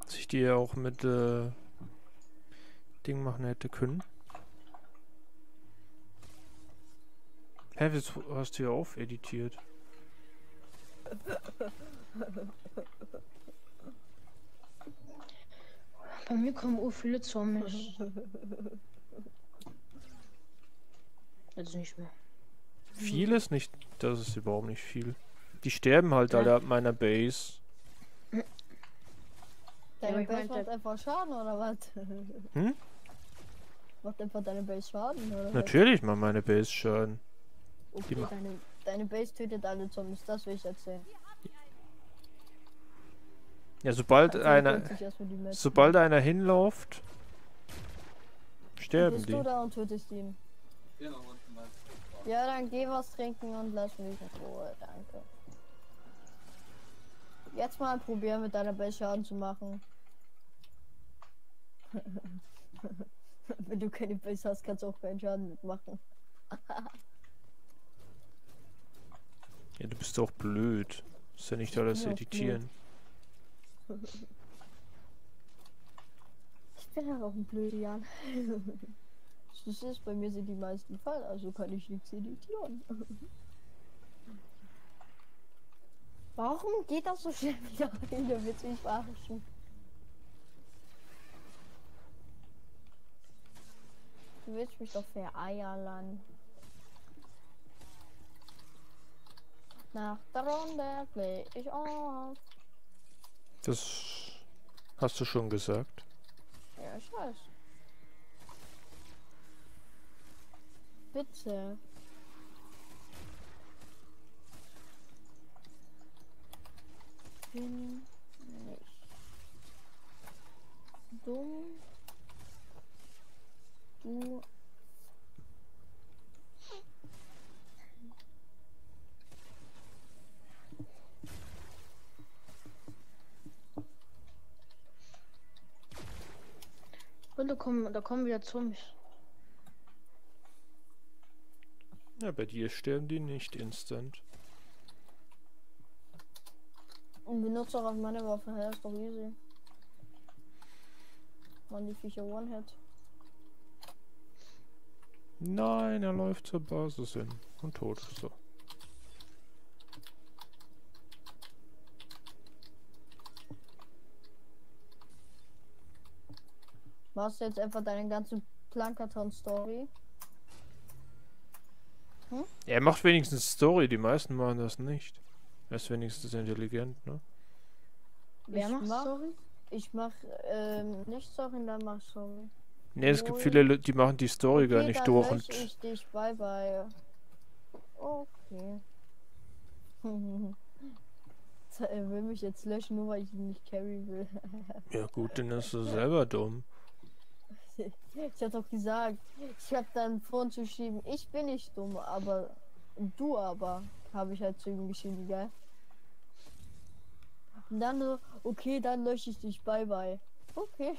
Dass ich die ja auch mit äh, Ding machen hätte können. Hä, jetzt hast du ja aufeditiert. Bei mir kommen auch viele Zombies. Jetzt nicht mehr. Viel ist nicht, das ist überhaupt nicht viel. Die sterben halt Ja. alle ab meiner Base. Deine ich Base macht einfach Schaden oder was? Hm? Macht einfach deine Base Schaden oder? Natürlich macht meine Base Schaden. Okay, deine, deine Base tötet alle Zombies, das will ich erzählen. Ja, sobald Also, einer, sobald einer hinläuft, sterben bist die. du da und tötest ihn. Ja, dann geh was trinken und lass mich in Ruhe, danke. Jetzt mal probieren mit deiner Base Schaden zu machen. Wenn du keine Base hast, kannst du auch keinen Schaden mitmachen. Ja, du bist doch blöd. Ist ja nicht alles editieren. Ich bin halt auch ein blöder Jan. Das ist bei mir sind die meisten Fall, also kann ich nichts editieren. Warum geht das so schnell wieder rein? Der wird mich verarschen. Du willst mich doch vereiern. Nach der Runde play ich auf. Das hast du schon gesagt. Ja, ich weiß. Bitte. Bin nicht dumm. Du Und da kommen, da kommen wieder Zombies. Ja, bei dir sterben die nicht instant. und benutze auch auf meine Waffe. Ja, ist doch easy. Waren die Viecher One-Hit. Nein, er läuft zur Basis hin. Und tot. So. Machst du jetzt einfach deine ganze Plankaton-Story? Er macht wenigstens Story, die meisten machen das nicht. Er ist wenigstens intelligent, ne? Wer Ich macht mach- Story? Ich mach ähm, nicht Story, dann mach Story. Ne, es gibt viele, Leute, die machen die Story gar Okay, nicht dann durch und ich dich, bye bye. Okay. So, Er will mich jetzt löschen, nur weil ich ihn nicht carry will. ja gut, dann ist er selber dumm. Ich hab doch gesagt, ich hab dann vorzuschieben, ich bin nicht dumm, aber du aber, habe ich halt zu ihm geschrieben, gell? Und dann so, okay, dann lösche ich dich, bye bye. Okay.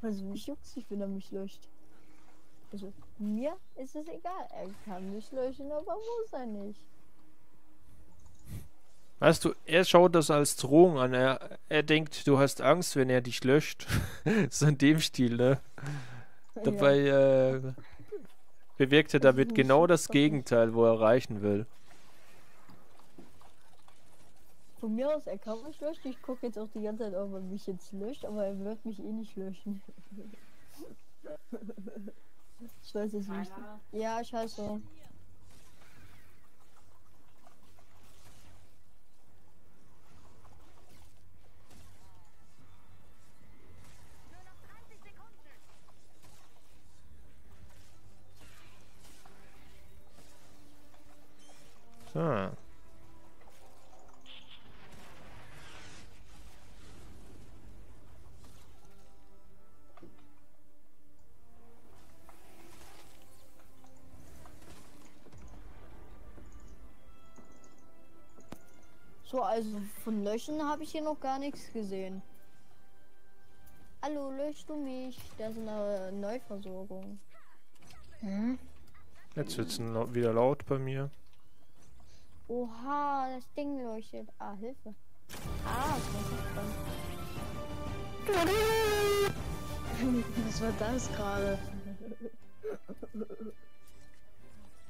Also mich juckt's nicht, wenn er mich löscht. Also mir ist es egal, er kann mich löschen, aber muss er nicht. Weißt du, er schaut das als Drohung an. Er, er denkt, du hast Angst, wenn er dich löscht. so in dem Stil, ne? Dabei äh, bewirkt er damit genau das. Gegenteil, wo er erreichen will. Von mir aus, er kann mich löschen. Ich gucke jetzt auch die ganze Zeit, ob er mich jetzt löscht, aber er wird mich eh nicht löschen. ich weiß es nicht. Ja, ich So. So, also von Löschen habe ich hier noch gar nichts gesehen. Hallo, löschst du mich? Das ist eine Neuversorgung. Hm? Jetzt wird's wieder laut bei mir. Oha, das Ding leuchtet. Ah, Hilfe. Ah, das. Was war das gerade?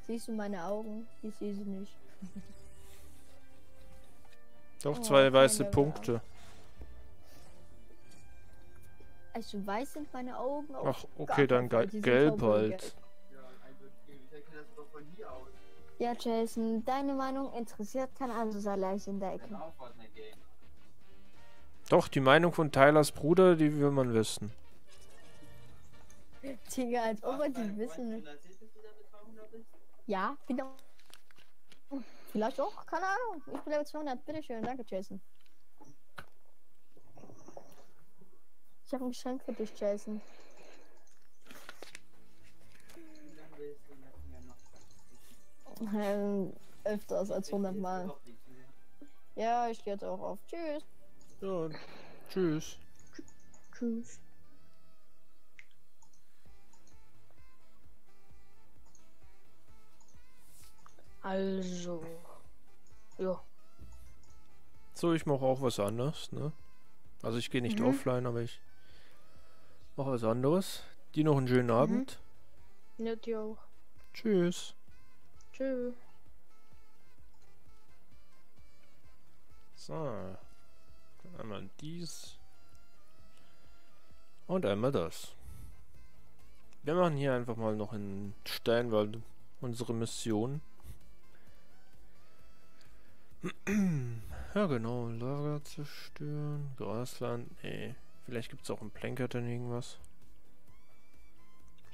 Siehst du meine Augen? Ich sehe sie nicht. Doch Oh, zwei weiße Punkte. Also weiß sind meine Augen auch. Ach, okay, dann kein Fall. ge Die sind gelb grau-gelb. halt. Ja, Jason, deine Meinung interessiert kein anderer leicht in der Ecke. Doch, die Meinung von Tylers Bruder, die will man wissen. Digga, als ob die wissen. Ja, auch. Vielleicht auch, keine Ahnung. Ich bin Level 200. Bitteschön, danke, Jason. Ich habe ein Geschenk für dich, Jason. Ähm, öfters als 100 Mal. Ja, ich gehe jetzt auch auf. Tschüss. Ja, tschüss. Tschüss. Also. Ja. So, ich mache auch was anderes, ne? Also ich gehe nicht Mhm. offline, aber ich mache was anderes. Die noch einen schönen Abend. Ja, dir auch. Tschüss. Tschüss. So. Dann einmal dies. Und einmal das. Wir machen hier einfach mal noch in Steinwald unsere Mission. Ja genau, Lager zerstören, Grasland, nee. Vielleicht gibt es auch ein Plankerton irgendwas.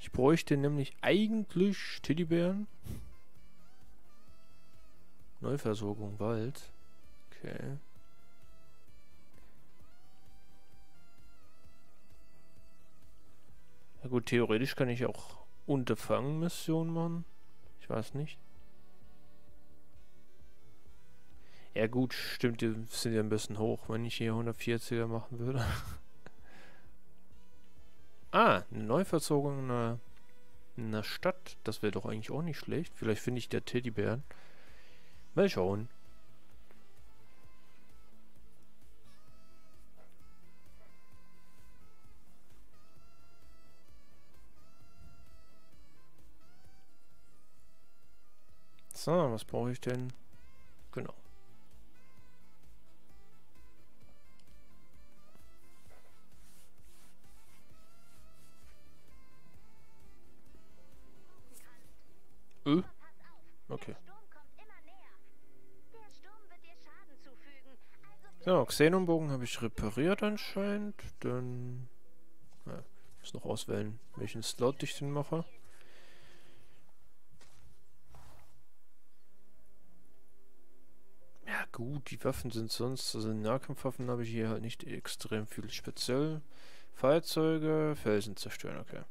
Ich bräuchte nämlich eigentlich Teddybären. Neuversorgung Wald. Okay. Ja gut, theoretisch kann ich auch Unterfangen-Missionen machen. Ich weiß nicht. Ja gut, stimmt, die sind ja ein bisschen hoch, wenn ich hier 140er machen würde. ah, eine Neuversorgung in einer, in einer Stadt. Das wäre doch eigentlich auch nicht schlecht. Vielleicht finde ich der Teddybären. Mal schauen. So, was brauche ich denn? Genau. Äh? Okay. So, Xenonbogen habe ich repariert anscheinend. Dann... Ja, ich muss noch auswählen, welchen Slot ich denn mache. Ja gut, die Waffen sind sonst... Also Nahkampfwaffen habe ich hier halt nicht extrem viel speziell. Fahrzeuge, Felsen zerstören, okay.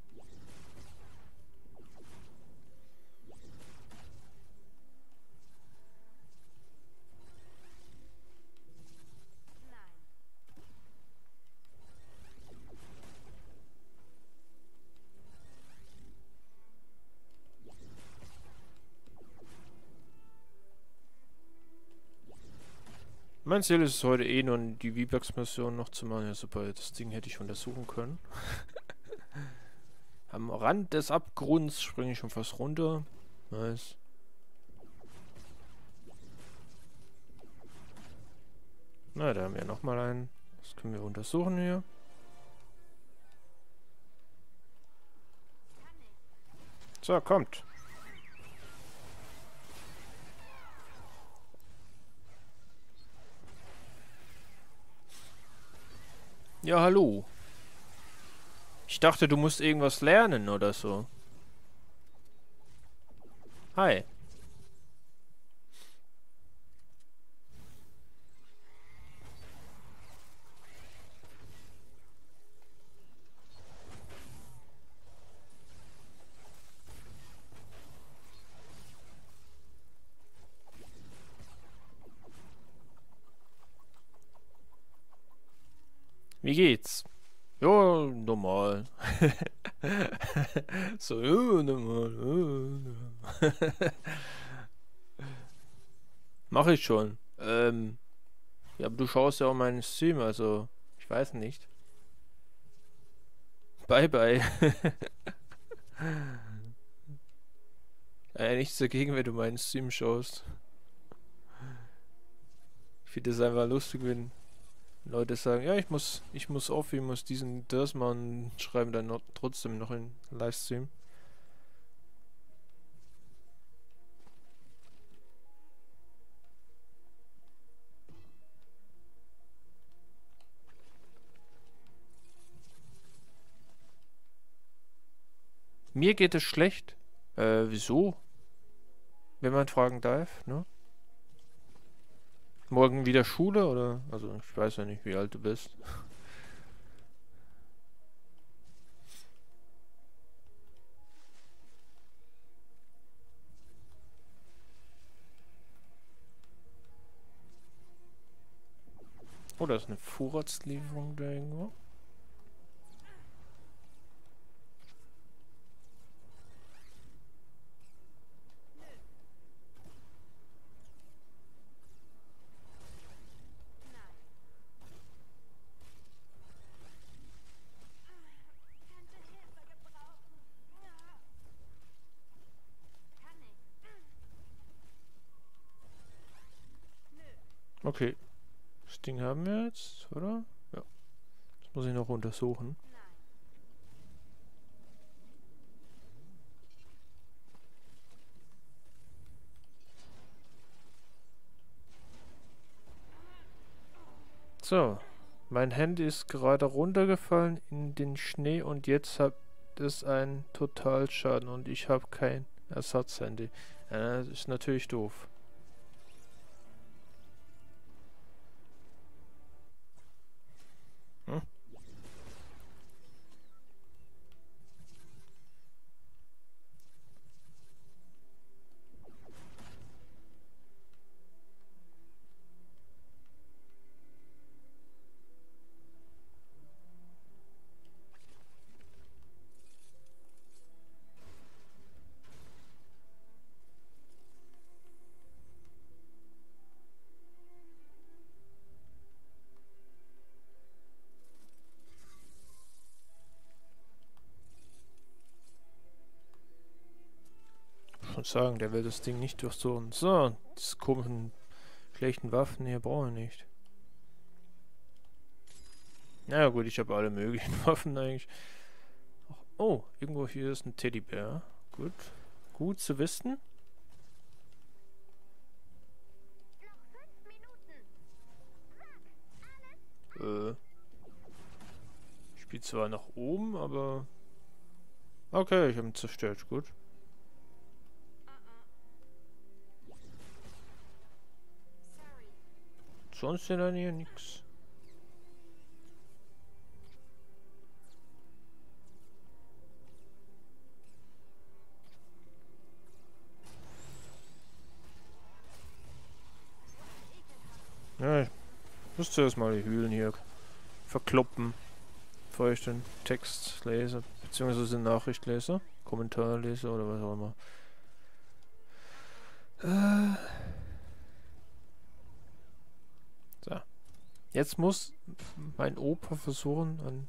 Mein Ziel ist es heute eh nur die V-Bucks-Mission noch zu machen. Ja super, das Ding hätte ich untersuchen können. Am Rand des Abgrunds springe ich schon fast runter. Nice. Na, da haben wir nochmal einen. Das können wir untersuchen hier. So, kommt. Ja, hallo. Ich dachte, du musst irgendwas lernen oder so. Hi. Wie geht's? Ja, normal. so, ja, normal. ja. Mach ich schon. Ähm, ja, aber du schaust ja auch meinen Stream, also ich weiß nicht. Bye bye. ja, nichts dagegen, wenn du meinen Stream schaust. Ich finde es einfach lustig, wenn Leute sagen, ja, ich muss, ich muss auf, ich muss diesen das schreiben dann noch, trotzdem noch in Livestream. Mir geht es schlecht. Äh, wieso? Wenn man fragen darf, ne? Morgen wieder Schule oder? Also ich weiß ja nicht, wie alt du bist. Oh, da ist eine Vorratslieferung da irgendwo. Okay. Das Ding haben wir jetzt, oder? Ja. Das muss ich noch untersuchen. So. Mein Handy ist gerade runtergefallen in den Schnee und jetzt hat es einen Totalschaden und ich habe kein Ersatzhandy. Äh, das ist natürlich doof. Sagen, der will das Ding nicht durchsuchen. So, diese komischen, schlechten Waffen hier brauche ich nicht. Naja gut, ich habe alle möglichen Waffen eigentlich. Oh, irgendwo hier ist ein Teddybär. Gut. Gut zu wissen. Äh. Ich spiele zwar nach oben, aber... Okay, ich habe ihn zerstört. Gut. Sonst in der Nähe nichts. Ja, ich muss zuerst mal die Hühlen hier verkloppen, bevor ich den Text lese, beziehungsweise Nachricht lese, Kommentar lese oder was auch immer. Äh Jetzt muss mein Opa versuchen, an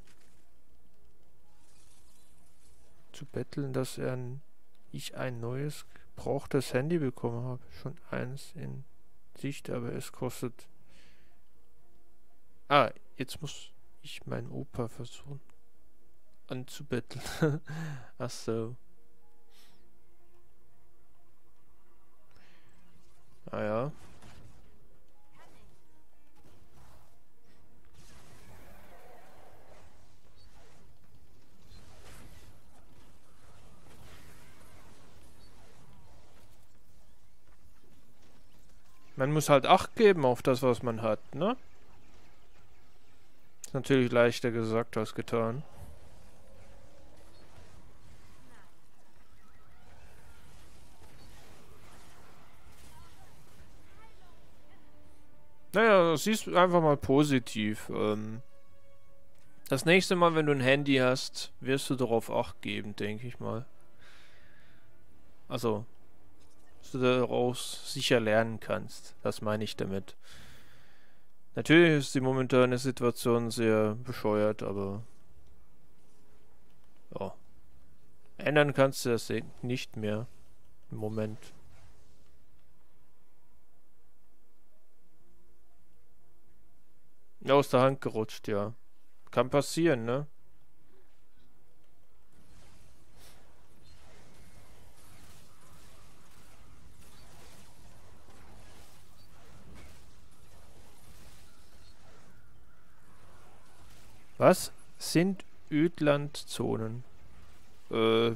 zu betteln, dass er ein, ich ein neues gebrauchtes Handy bekommen habe. Schon eins in Sicht, aber es kostet. Ah, jetzt muss ich meinen Opa versuchen anzubetteln. Ach so. Ah ja. Man muss halt Acht geben auf das, was man hat, ne? Ist natürlich leichter gesagt als getan. Naja, siehst einfach mal positiv. Ähm, das nächste Mal, wenn du ein Handy hast, wirst du darauf Acht geben, denke ich mal. Also, du daraus sicher lernen kannst. Das meine ich damit. Natürlich ist die momentane Situation sehr bescheuert, aber ja. Ändern kannst du das nicht mehr im Moment. Aus der Hand gerutscht, ja. Kann passieren, ne? Was sind Ödlandzonen? Äh.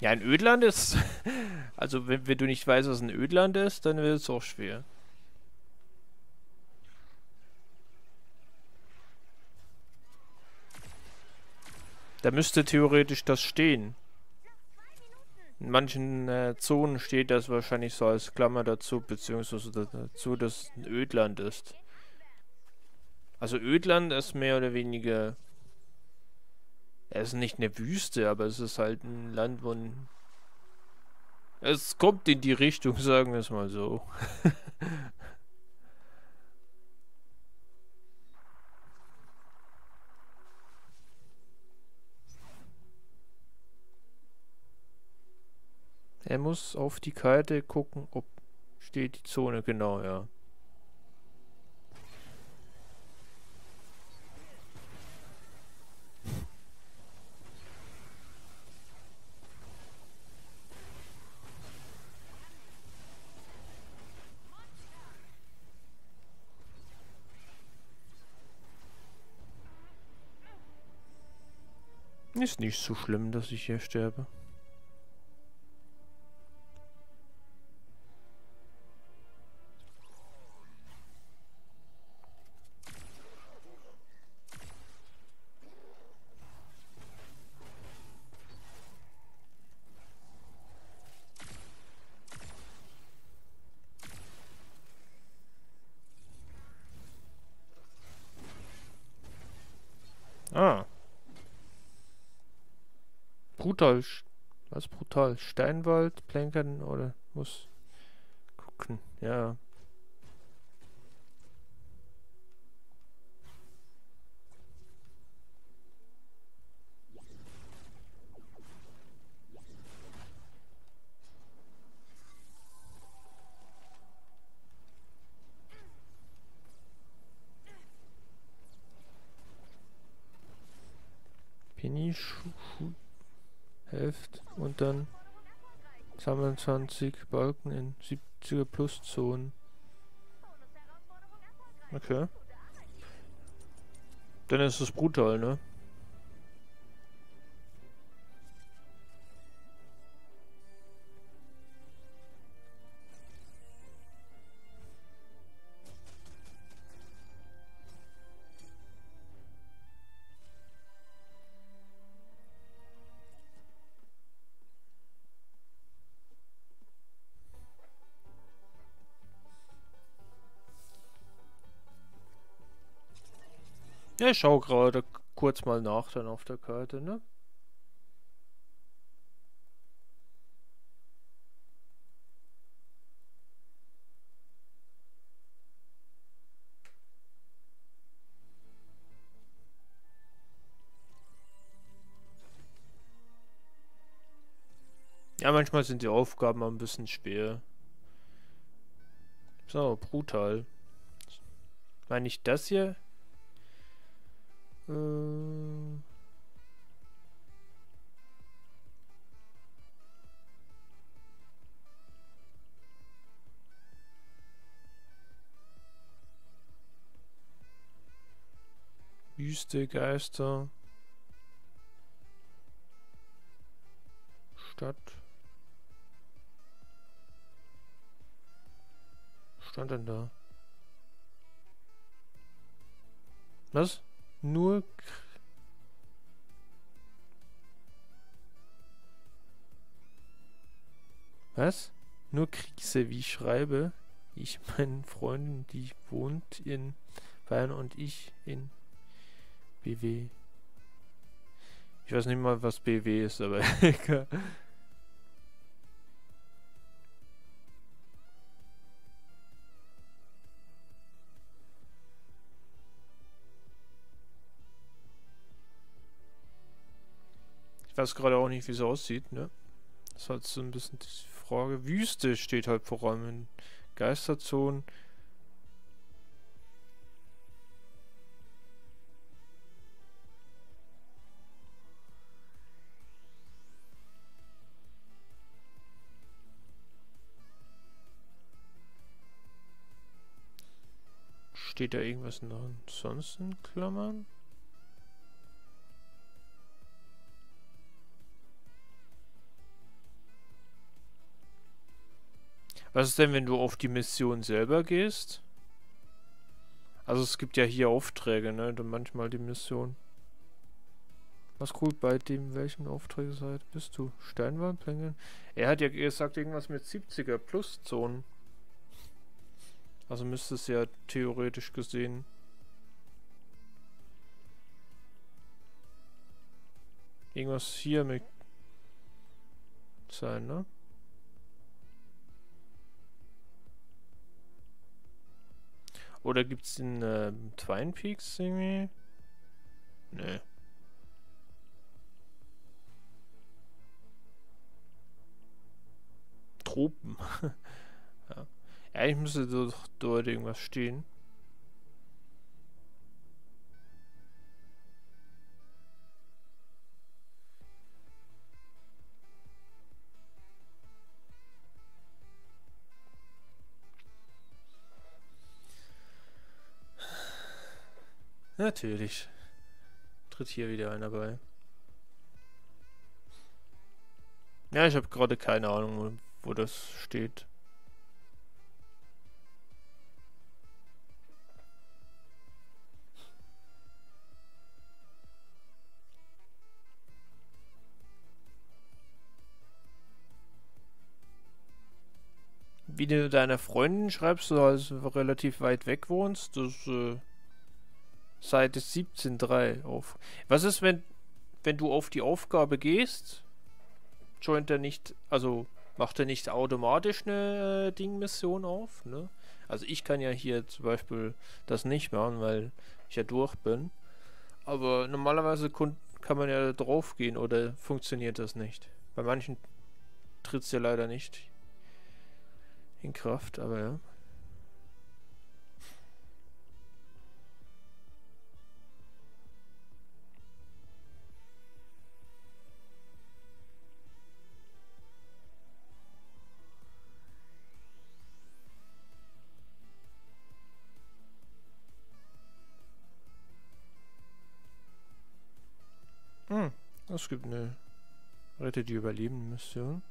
Ja, ein Ödland ist. Also, wenn, wenn, du nicht weißt, was ein Ödland ist, dann wird es auch schwer. Da müsste theoretisch das stehen. In manchen äh, Zonen steht das wahrscheinlich so als Klammer dazu, beziehungsweise dazu, dass ein Ödland ist. Also Ödland ist mehr oder weniger... Es ist nicht eine Wüste, aber es ist halt ein Land, wo ein... Es kommt in die Richtung, sagen wir es mal so. Er muss auf die Karte gucken, ob steht die Zone genau, ja. Ist nicht so schlimm, dass ich hier sterbe. Ah. Brutal. Was brutal? Steinwald, Plänkern oder muss gucken. Ja. 22 Balken in 70er Plus Zonen. Okay. Dann ist es brutal, ne? Ja, ich schau gerade kurz mal nach dann auf der Karte, ne? Ja, manchmal sind die Aufgaben ein bisschen schwer. So, brutal. Meine ich das hier? Äh. Wüste, Geister. Stadt. Stand denn da? Was? Nur. Was? Nur Krise, wie ich schreibe. Ich, meinen Freunden, die wohnt in Bayern und ich in BW. Ich weiß nicht mal, was BW ist, aber egal. Weiß gerade auch nicht, wie es aussieht, ne? Das halt so ein bisschen die Frage. Wüste steht halt vor allem in Geisterzonen. Steht da irgendwas noch sonst in Klammern? Was ist denn, wenn du auf die Mission selber gehst? Also es gibt ja hier Aufträge, ne? Dann manchmal die Mission. Was cool bei dem, welchen Auftragsseite bist du? Steinwaldplänge? Er hat ja gesagt, irgendwas mit 70er plus Zonen. Also müsste es ja theoretisch gesehen. Irgendwas hier mit sein, ne? Oder gibt's in äh, Twin Peaks irgendwie? Nee. Tropen. ja. Eigentlich müsste doch dort irgendwas stehen. Natürlich. Tritt hier wieder einer bei. Ja, ich habe gerade keine Ahnung, wo, das steht. Wie du deiner Freundin schreibst, du also relativ weit weg wohnst, das äh, Seite 17.3 auf. Was ist, wenn, wenn du auf die Aufgabe gehst, joint er nicht, also macht er nicht automatisch eine äh, Ding-Mission auf, ne? Also ich kann ja hier zum Beispiel das nicht machen, weil ich ja durch bin. Aber normalerweise kann man ja drauf gehen oder funktioniert das nicht. Bei manchen tritt es ja leider nicht in Kraft, aber ja. Es gibt eine Rette die Überlebenden Mission.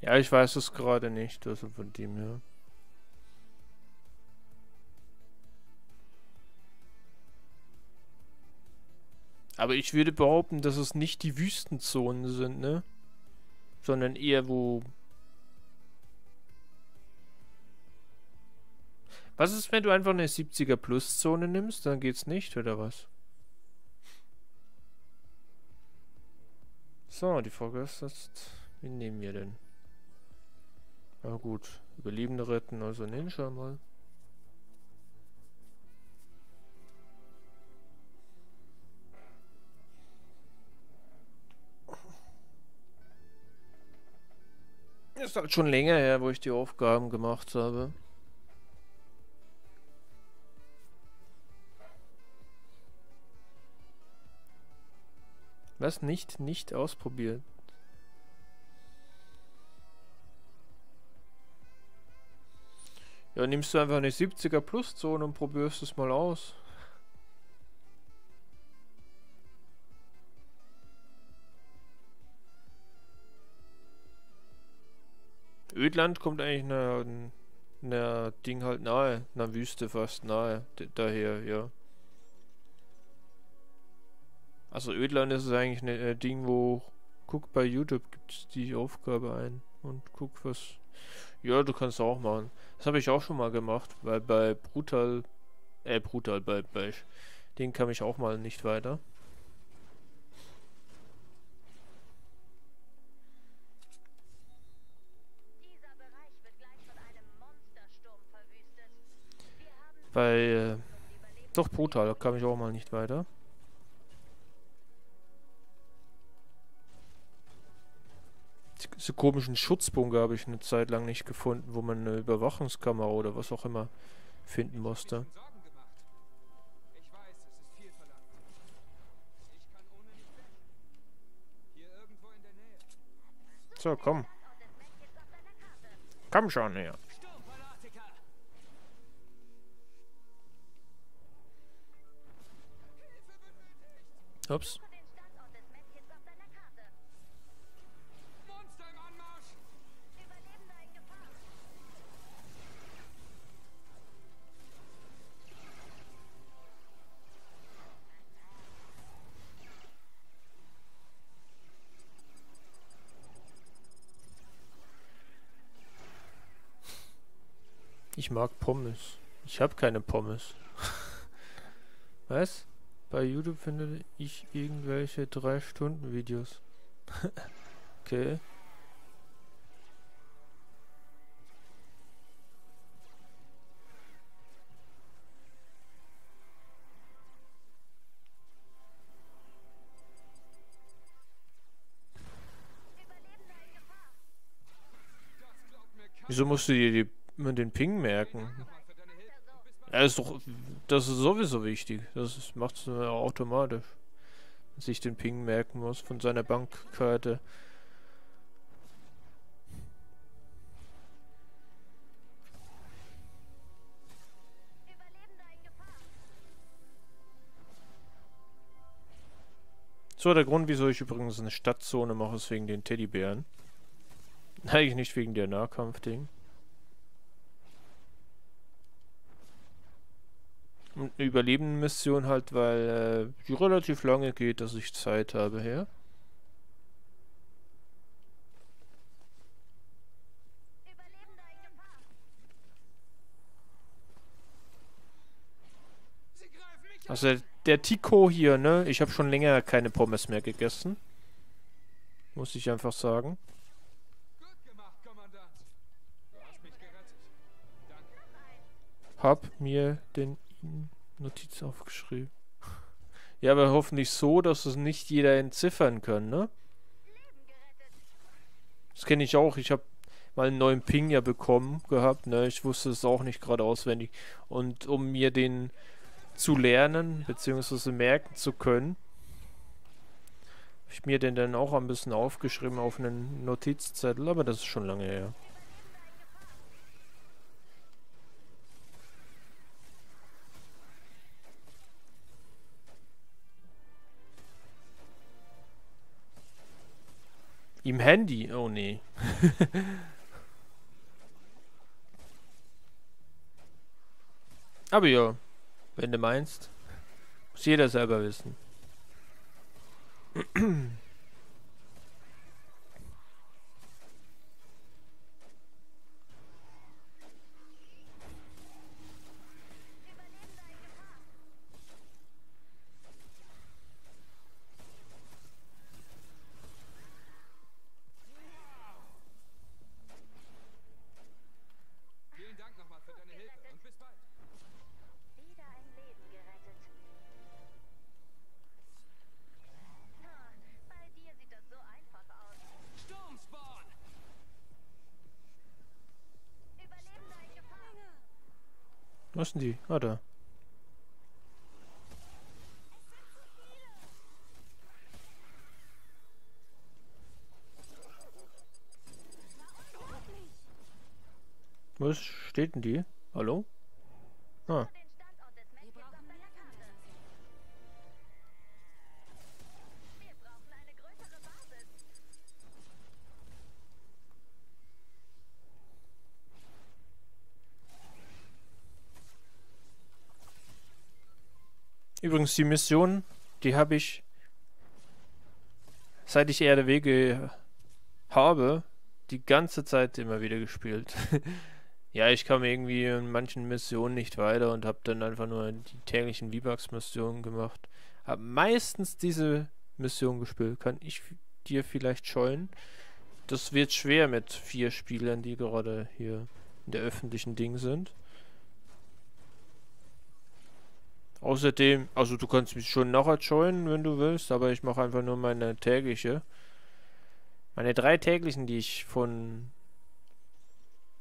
Ja, ich weiß es gerade nicht, also von dem her. Aber ich würde behaupten, dass es nicht die Wüstenzonen sind, ne? Sondern eher wo... Was ist, wenn du einfach eine 70er Plus Zone nimmst? Dann geht's nicht, oder was? So, die Frage ist jetzt, wen nehmen wir denn? Na gut, Überlebende retten, also Ninja mal. Ist halt schon länger her, wo ich die Aufgaben gemacht habe. Was nicht, nicht ausprobiert. Ja, nimmst du einfach eine 70er Plus Zone und probierst es mal aus. Ödland kommt eigentlich einer, einer Ding halt nahe, einer Wüste fast nahe, daher, ja. Also Ödland ist es eigentlich ein ne, Ding, wo guck bei YouTube gibt die Aufgabe ein und guck was. Ja, du kannst auch machen. Das habe ich auch schon mal gemacht, weil bei Brutal, äh Brutal, bei, bei den kam ich auch mal nicht weiter. Bei äh, doch brutal, da kam ich auch mal nicht weiter. Diese komischen Schutzbunker habe ich eine Zeit lang nicht gefunden, wo man eine Überwachungskamera oder was auch immer finden musste. So, komm. Komm schon her. Gefahr. Ich mag Pommes. Ich habe keine Pommes. Was? Bei YouTube finde ich irgendwelche 3-Stunden-Videos. okay. Wieso musst du dir die, den Ping merken? mal für deine Hilfe. Ja, ist doch. Das ist sowieso wichtig. Das macht es automatisch. Sich den Ping merken muss von seiner Bankkarte. So, der Grund, wieso ich übrigens eine Stadtzone mache, ist wegen den Teddybären. Eigentlich nicht wegen der Nahkampfding. Eine Überleben-Mission halt, weil äh, die relativ lange geht, dass ich Zeit habe her. Also der, Tico hier, ne? Ich habe schon länger keine Pommes mehr gegessen. Muss ich einfach sagen. Hab mir den Notiz aufgeschrieben. Ja, aber hoffentlich so, dass es nicht jeder entziffern kann, ne? Das kenne ich auch. Ich habe mal einen neuen Ping ja bekommen gehabt, ne? Ich wusste es auch nicht gerade auswendig. Und um mir den zu lernen, beziehungsweise merken zu können, habe ich mir den dann auch ein bisschen aufgeschrieben auf einen Notizzettel, aber das ist schon lange her. Im Handy? Oh nee. Aber ja, wenn du meinst, muss jeder selber wissen. Wo denn die? Ah, da. Ist, steht denn die? Hallo? Ah, übrigens die Mission, die habe ich seit ich Erde Wege habe, die ganze Zeit immer wieder gespielt. ja, ich kam irgendwie in manchen Missionen nicht weiter und habe dann einfach nur die täglichen V-Bucks-Missionen gemacht. Hab meistens diese Mission gespielt. Kann ich dir vielleicht scheuen? Das wird schwer mit vier Spielern, die gerade hier in der öffentlichen Ding sind. Außerdem, also du kannst mich schon nachher joinen, wenn du willst, aber ich mache einfach nur meine tägliche. Meine drei täglichen, die ich von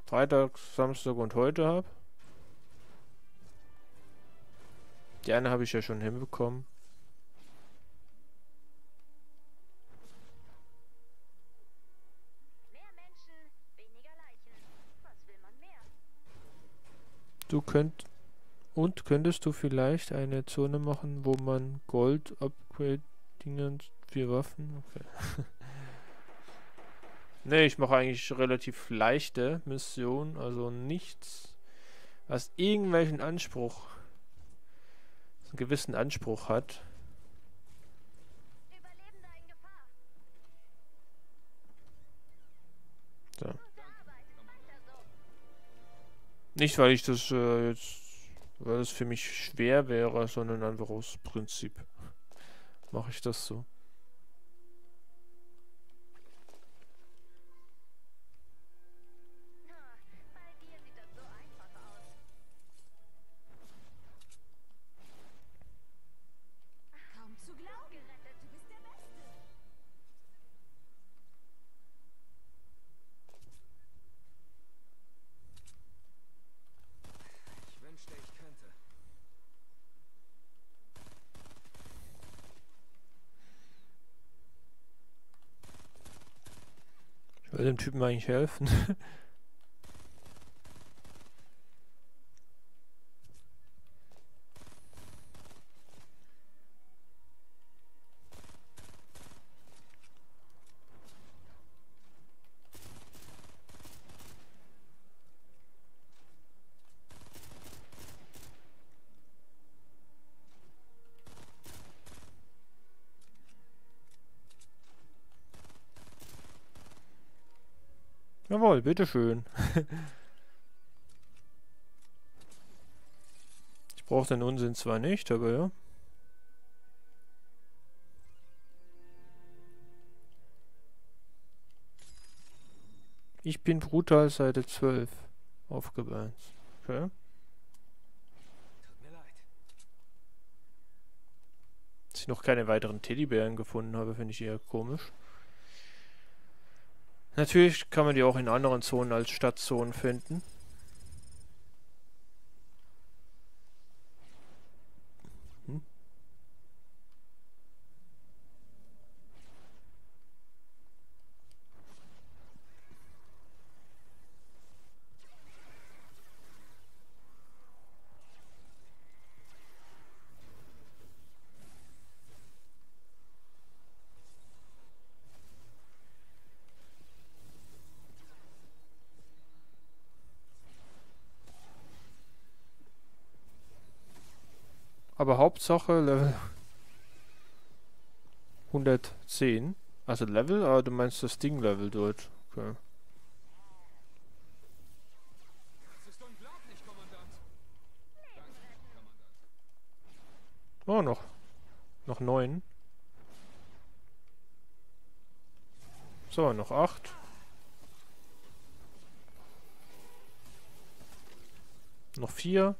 Freitag, Samstag und heute habe. Die eine habe ich ja schon hinbekommen. Menschen? Du könnt und könntest du vielleicht eine Zone machen, wo man Gold Upgrade Dinge, vier Waffen, okay. ne, ich mache eigentlich relativ leichte Missionen, also nichts, was irgendwelchen Anspruch, einen gewissen Anspruch hat. So. Nicht, weil ich das äh, jetzt, weil es für mich schwer wäre, sondern einfach aus Prinzip mache ich das so. Dem Typen eigentlich helfen. Jawohl, bitteschön. ich brauche den Unsinn zwar nicht, aber ja. Ich bin brutal Seite 12 aufgebaut. Okay. Tut mir leid. Dass ich noch keine weiteren Teddybären gefunden habe, finde ich eher komisch. Natürlich kann man die auch in anderen Zonen als Stadtzonen finden. Aber Hauptsache Level 110. Also Level, aber du meinst das Ding-Level dort. Okay. Oh, noch. Noch neun. So, noch acht. Noch vier.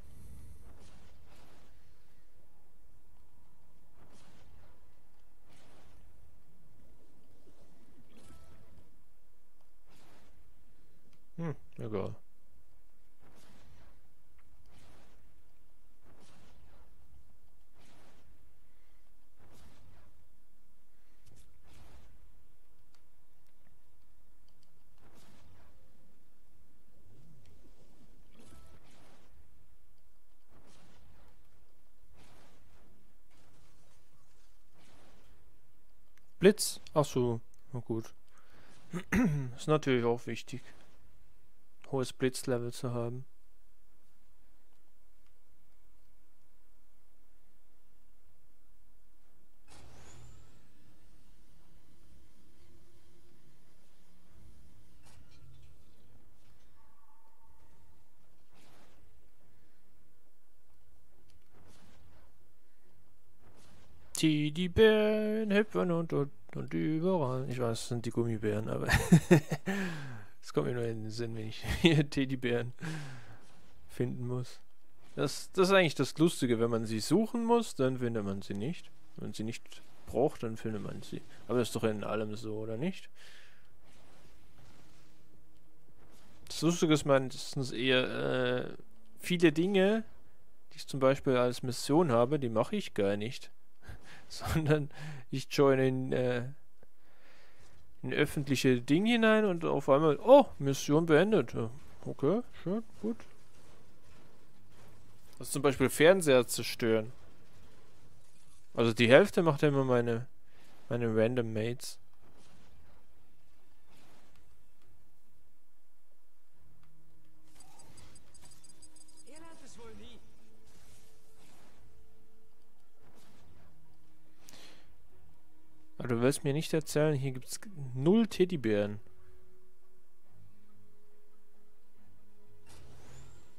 Hm, egal. Blitz? Ach so, na gut. Ist natürlich auch wichtig, hohes Blitzlevel zu haben. Teddybären hüpfen und, und, und überall. Ich weiß, es sind die Gummibären, aber es kommt mir nur in den Sinn, wenn ich hier Teddybären finden muss. Das, das ist eigentlich das Lustige, wenn man sie suchen muss, dann findet man sie nicht. Wenn man sie nicht braucht, dann findet man sie. Aber das ist doch in allem so, oder nicht? Das Lustige ist meistens eher äh, viele Dinge, die ich zum Beispiel als Mission habe, die mache ich gar nicht. Sondern ich join in, äh, in öffentliche Dinge hinein und auf einmal, oh, Mission beendet. Okay, schön, gut. Also zum Beispiel Fernseher zerstören. Also die Hälfte macht immer meine Meine Random Mates. Ihr lernt es wohl nie. Aber du willst mir nicht erzählen, hier gibt's null Teddybären.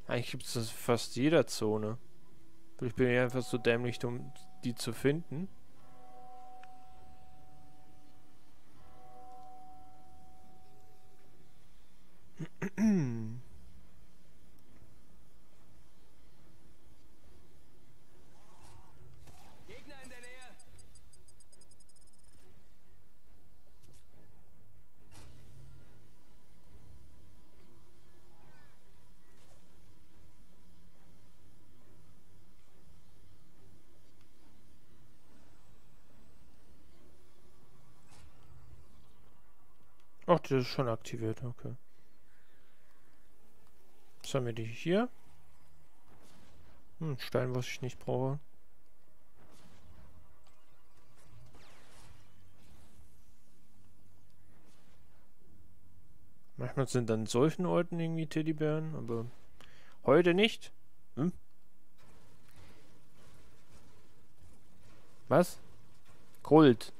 Eigentlich gibt es das in fast jeder Zone. Ich bin ja einfach so dämlich, um die zu finden. Gegner in der Nähe. Ach, das schon aktiviert, okay. Was haben wir die hier? Hm, Stein, was ich nicht brauche. Manchmal sind an solchen Orten irgendwie Teddybären, aber heute nicht. Hm? Was? Gold.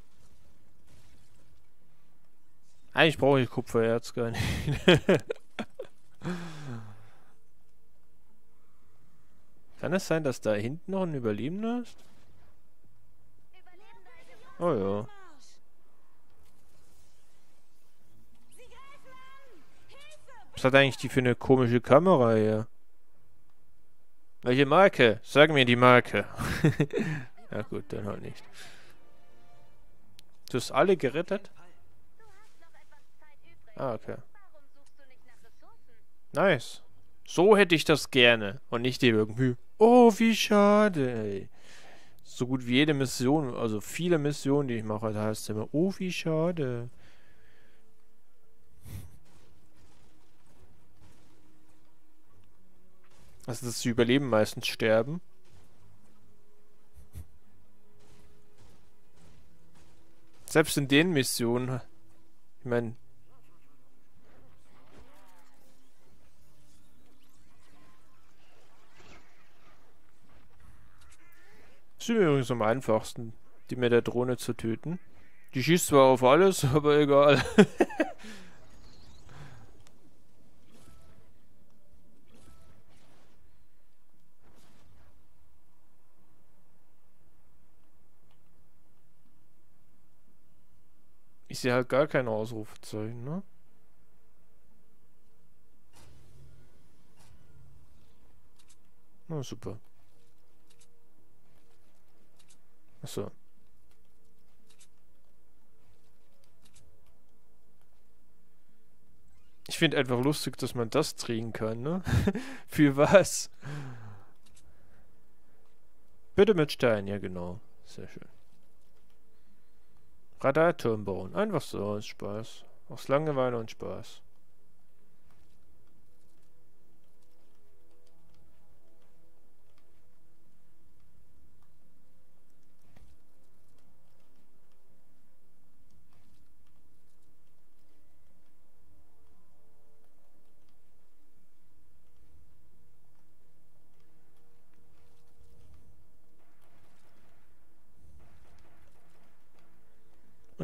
Eigentlich brauche ich Kupfererz gar nicht. Kann es sein, dass da hinten noch ein Überlebender ist? Oh ja. Was hat eigentlich die für eine komische Kamera hier? Welche Marke? Sag mir die Marke. ja gut, dann halt nicht. Du hast alle gerettet? Du hast noch etwas Zeit übrig. Ah, okay. Nice. So hätte ich das gerne. Und nicht irgendwie. Oh, wie schade, ey. So gut wie jede Mission, also viele Missionen, die ich mache, da heißt es immer, oh, wie schade. Also, dass sie überleben meistens sterben. Selbst in den Missionen, ich meine, ist übrigens am einfachsten, die mit der Drohne zu töten. Die schießt zwar auf alles, aber egal. Ich sehe halt gar keine Ausrufezeichen, ne? Na super. Achso. Ich finde einfach lustig, dass man das drehen kann, ne? Für was? Bitte mit Stein, ja genau. Sehr schön. Radarturm bauen. Einfach so aus Spaß. Aus Langeweile und Spaß.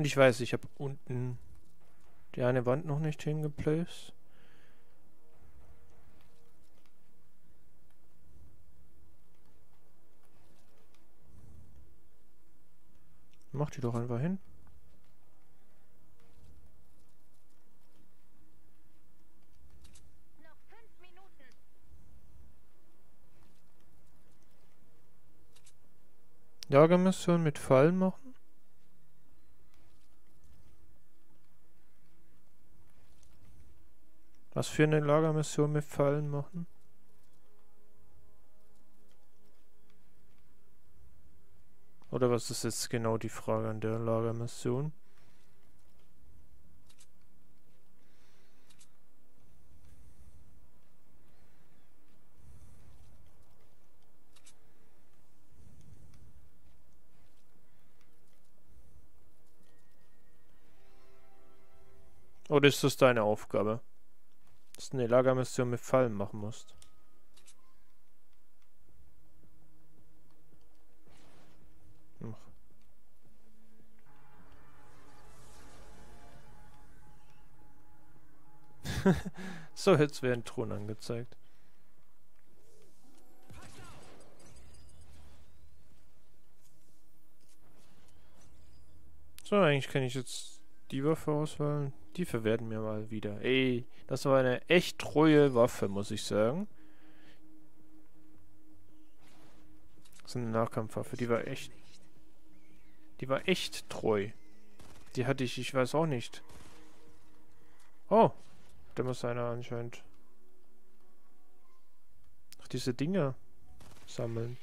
Und ich weiß, ich habe unten die eine Wand noch nicht hingeplaced. Mach die doch einfach hin. Lagermission mit Fallen machen. Was für eine Lagermission mit Fallen machen? Oder was ist jetzt genau die Frage an der Lagermission? Oder ist das deine Aufgabe? Dass du eine Lagermission mit Fallen machen musst. So, jetzt werden Thron angezeigt. So, eigentlich kann ich jetzt die Waffe auswählen. Die verwerten mir mal wieder. Ey, das war eine echt treue Waffe, muss ich sagen. Das ist eine Nahkampfwaffe, die war echt... Die war echt treu. Die hatte ich, ich weiß auch nicht. Oh, da muss einer anscheinend... Ach, diese Dinger sammeln.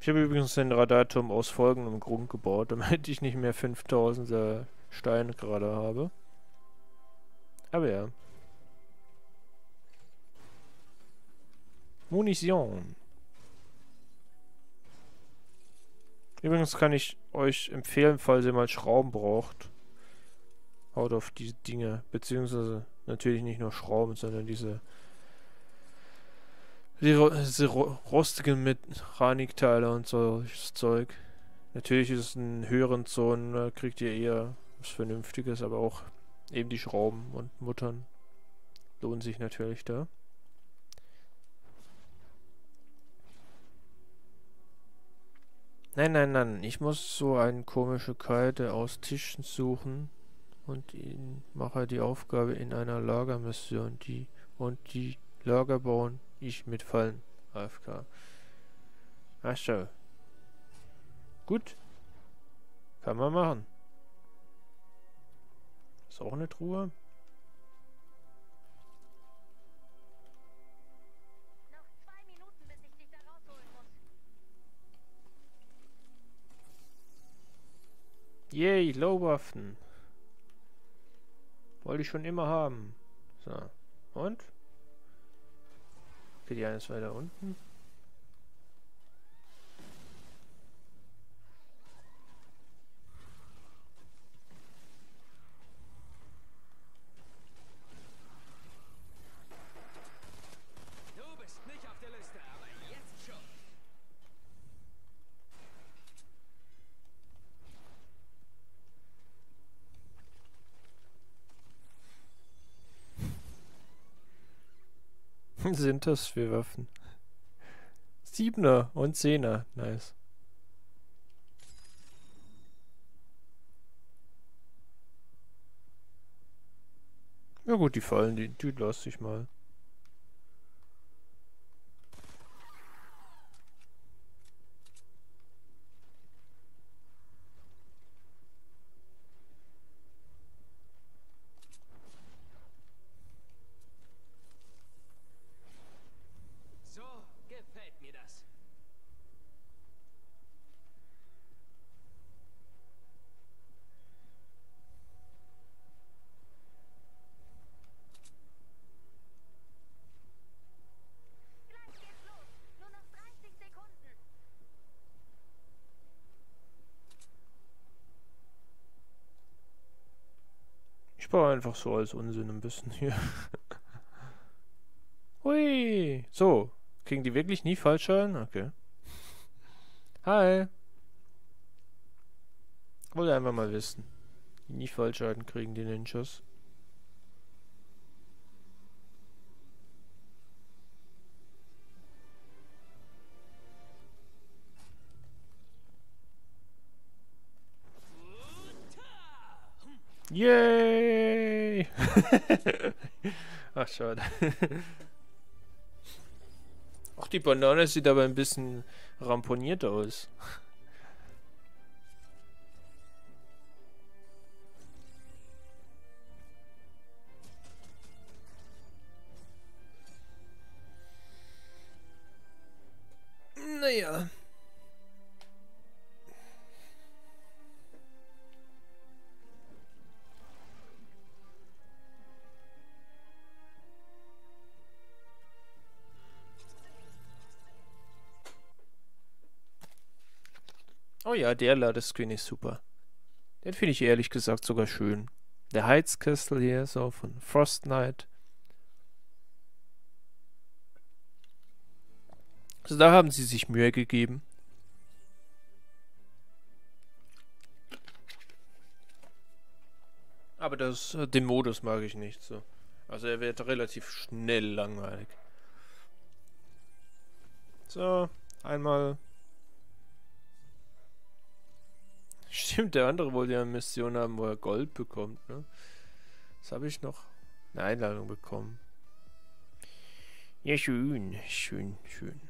Ich habe übrigens den Radarturm aus folgendem Grund gebaut, damit ich nicht mehr 5000er Steine gerade habe. Aber ja. Munition. Übrigens kann ich euch empfehlen, falls ihr mal Schrauben braucht, haut auf diese Dinge. Beziehungsweise natürlich nicht nur Schrauben, sondern diese die ro rostigen Mechanikteile und so Zeug. Natürlich ist es in höheren Zonen, da kriegt ihr eher was Vernünftiges, aber auch eben die Schrauben und Muttern lohnen sich natürlich da. Nein, nein, nein, ich muss so eine komische Karte aus Tischen suchen und mache die Aufgabe in einer Lagermission, die und die Lager bauen ich mitfallen. AFK. Ach so. Gut. Kann man machen. Ist auch eine Truhe. Yay, Lowwaffen. Wollte ich schon immer haben. So. Und? Okay, die eine ist weiter unten. Du bist nicht auf der Liste, aber jetzt schon. Sind das für Waffen? Siebener und Zehner. Nice. Ja gut, die fallen, die, die lasse ich mal. So gefällt mir das. Gleich geht's los. Nur noch 30 Sekunden. Ich baue einfach so als Unsinn ein bisschen hier. Hui. So. Kriegen die wirklich nie Fallschaden? Okay. Hi. Wollte einfach mal wissen. Die nie Fallschaden kriegen, die Ninjas. Yay! Ach, schade. Ach, die Banane sieht aber ein bisschen ramponiert aus. Oh ja, der Ladescreen ist super. Den finde ich ehrlich gesagt sogar schön. Der Heizkessel hier, so von Frost Knight. Also da haben sie sich Mühe gegeben. Aber das, äh, den Modus mag ich nicht so. Also er wird relativ schnell langweilig. So, einmal. Stimmt, der andere wollte ja eine Mission haben, wo er Gold bekommt, ne? Das habe ich noch eine Einladung bekommen. Ja, schön, schön, schön.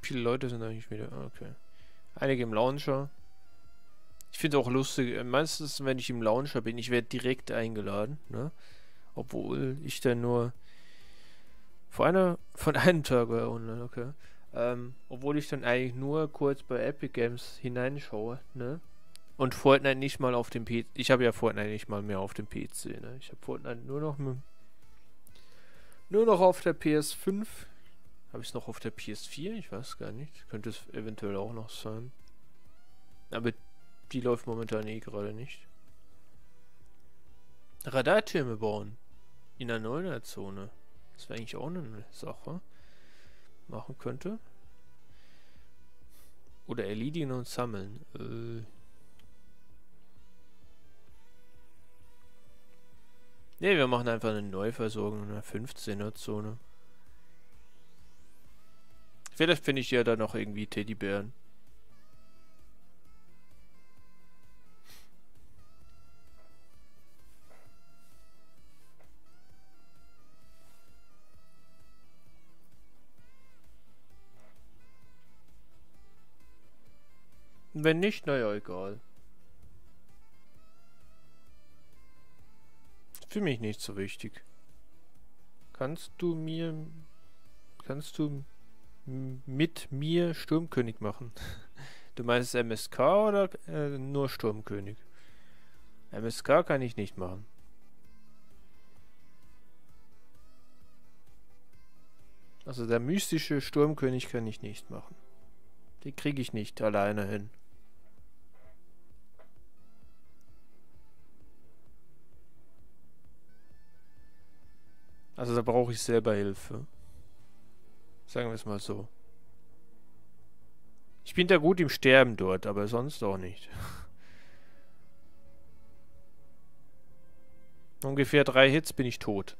Viele Leute sind eigentlich wieder? Ah, Okay. Einige im Launcher. Ich finde auch lustig, äh, meistens, wenn ich im Launcher bin, ich werde direkt eingeladen, ne? Obwohl ich dann nur vor einer, von einem Tag war er online, okay. Ähm, obwohl ich dann eigentlich nur kurz bei Epic Games hineinschaue, ne? Und Fortnite nicht mal auf dem PC. Ich habe ja Fortnite nicht mal mehr auf dem PC, ne? Ich habe Fortnite nur noch mit, nur noch auf der PS5. Habe ich es noch auf der PS4? Ich weiß gar nicht. Könnte es eventuell auch noch sein. Aber die läuft momentan eh gerade nicht. Radartürme bauen. In der Neunerzone. Das wäre eigentlich auch eine Sache. Machen könnte. Oder erledigen und sammeln. Äh. Ne, wir machen einfach eine Neuversorgung in der 15er Zone. Vielleicht finde ich ja da noch irgendwie Teddybären. Wenn nicht, naja, egal. Für mich nicht so wichtig. Kannst du mir... Kannst du mit mir Sturmkönig machen? Du meinst MSK oder äh, nur Sturmkönig? MSK kann ich nicht machen. Also der mystische Sturmkönig kann ich nicht machen. Den kriege ich nicht alleine hin. Also da brauche ich selber Hilfe. Sagen wir es mal so. Ich bin da gut im Sterben dort, aber sonst auch nicht. Ungefähr drei Hits bin ich tot.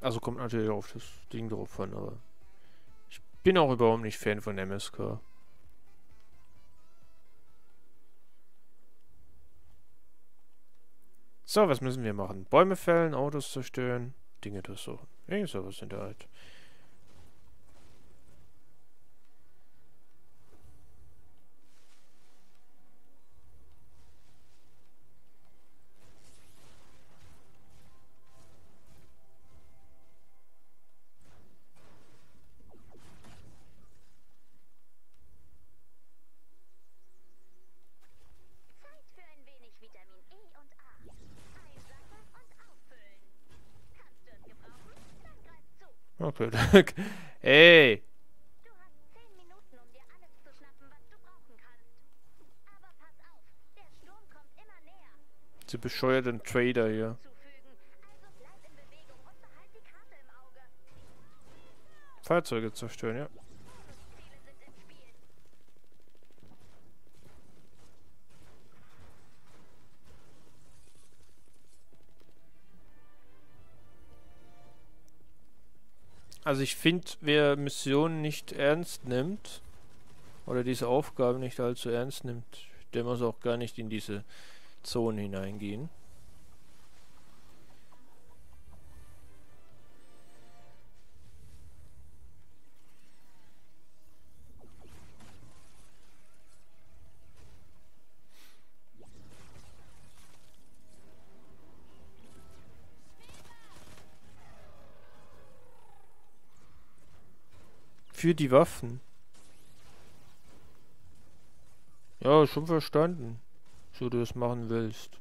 Also kommt natürlich auf das Ding drauf an, aber ich bin auch überhaupt nicht Fan von MSK. So, was müssen wir machen? Bäume fällen, Autos zerstören, Dinge durchsuchen. Irgend sowas in der Art. Und behalt die Karte im Auge. Fahrzeuge zerstören, ja. Also ich finde, wer Missionen nicht ernst nimmt, oder diese Aufgaben nicht allzu ernst nimmt, der muss auch gar nicht in diese Zone hineingehen. Für die Waffen. Ja, schon verstanden. So du das machen willst.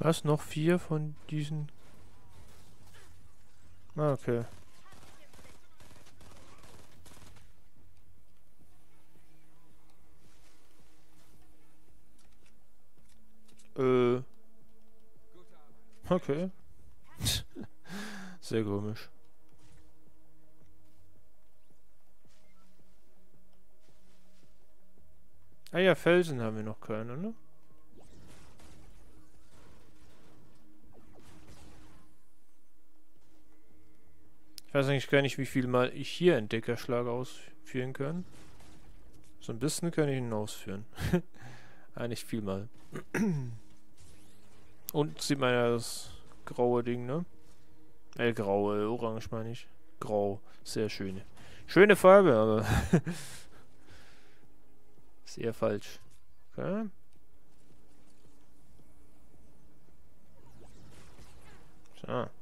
Was? Noch vier von diesen? Ah, okay. Äh. Okay. Sehr komisch. Ah ja, Felsen haben wir noch keine, ne? Ich weiß eigentlich gar nicht, wie viel mal ich hier Entdeckerschlag ausführen kann. So ein bisschen kann ich ihn ausführen. eigentlich viel mal. Und sieht man ja das graue Ding, ne? Äh, graue, orange meine ich. Grau. Sehr schöne. Schöne Farbe, aber sehr falsch. Okay. So.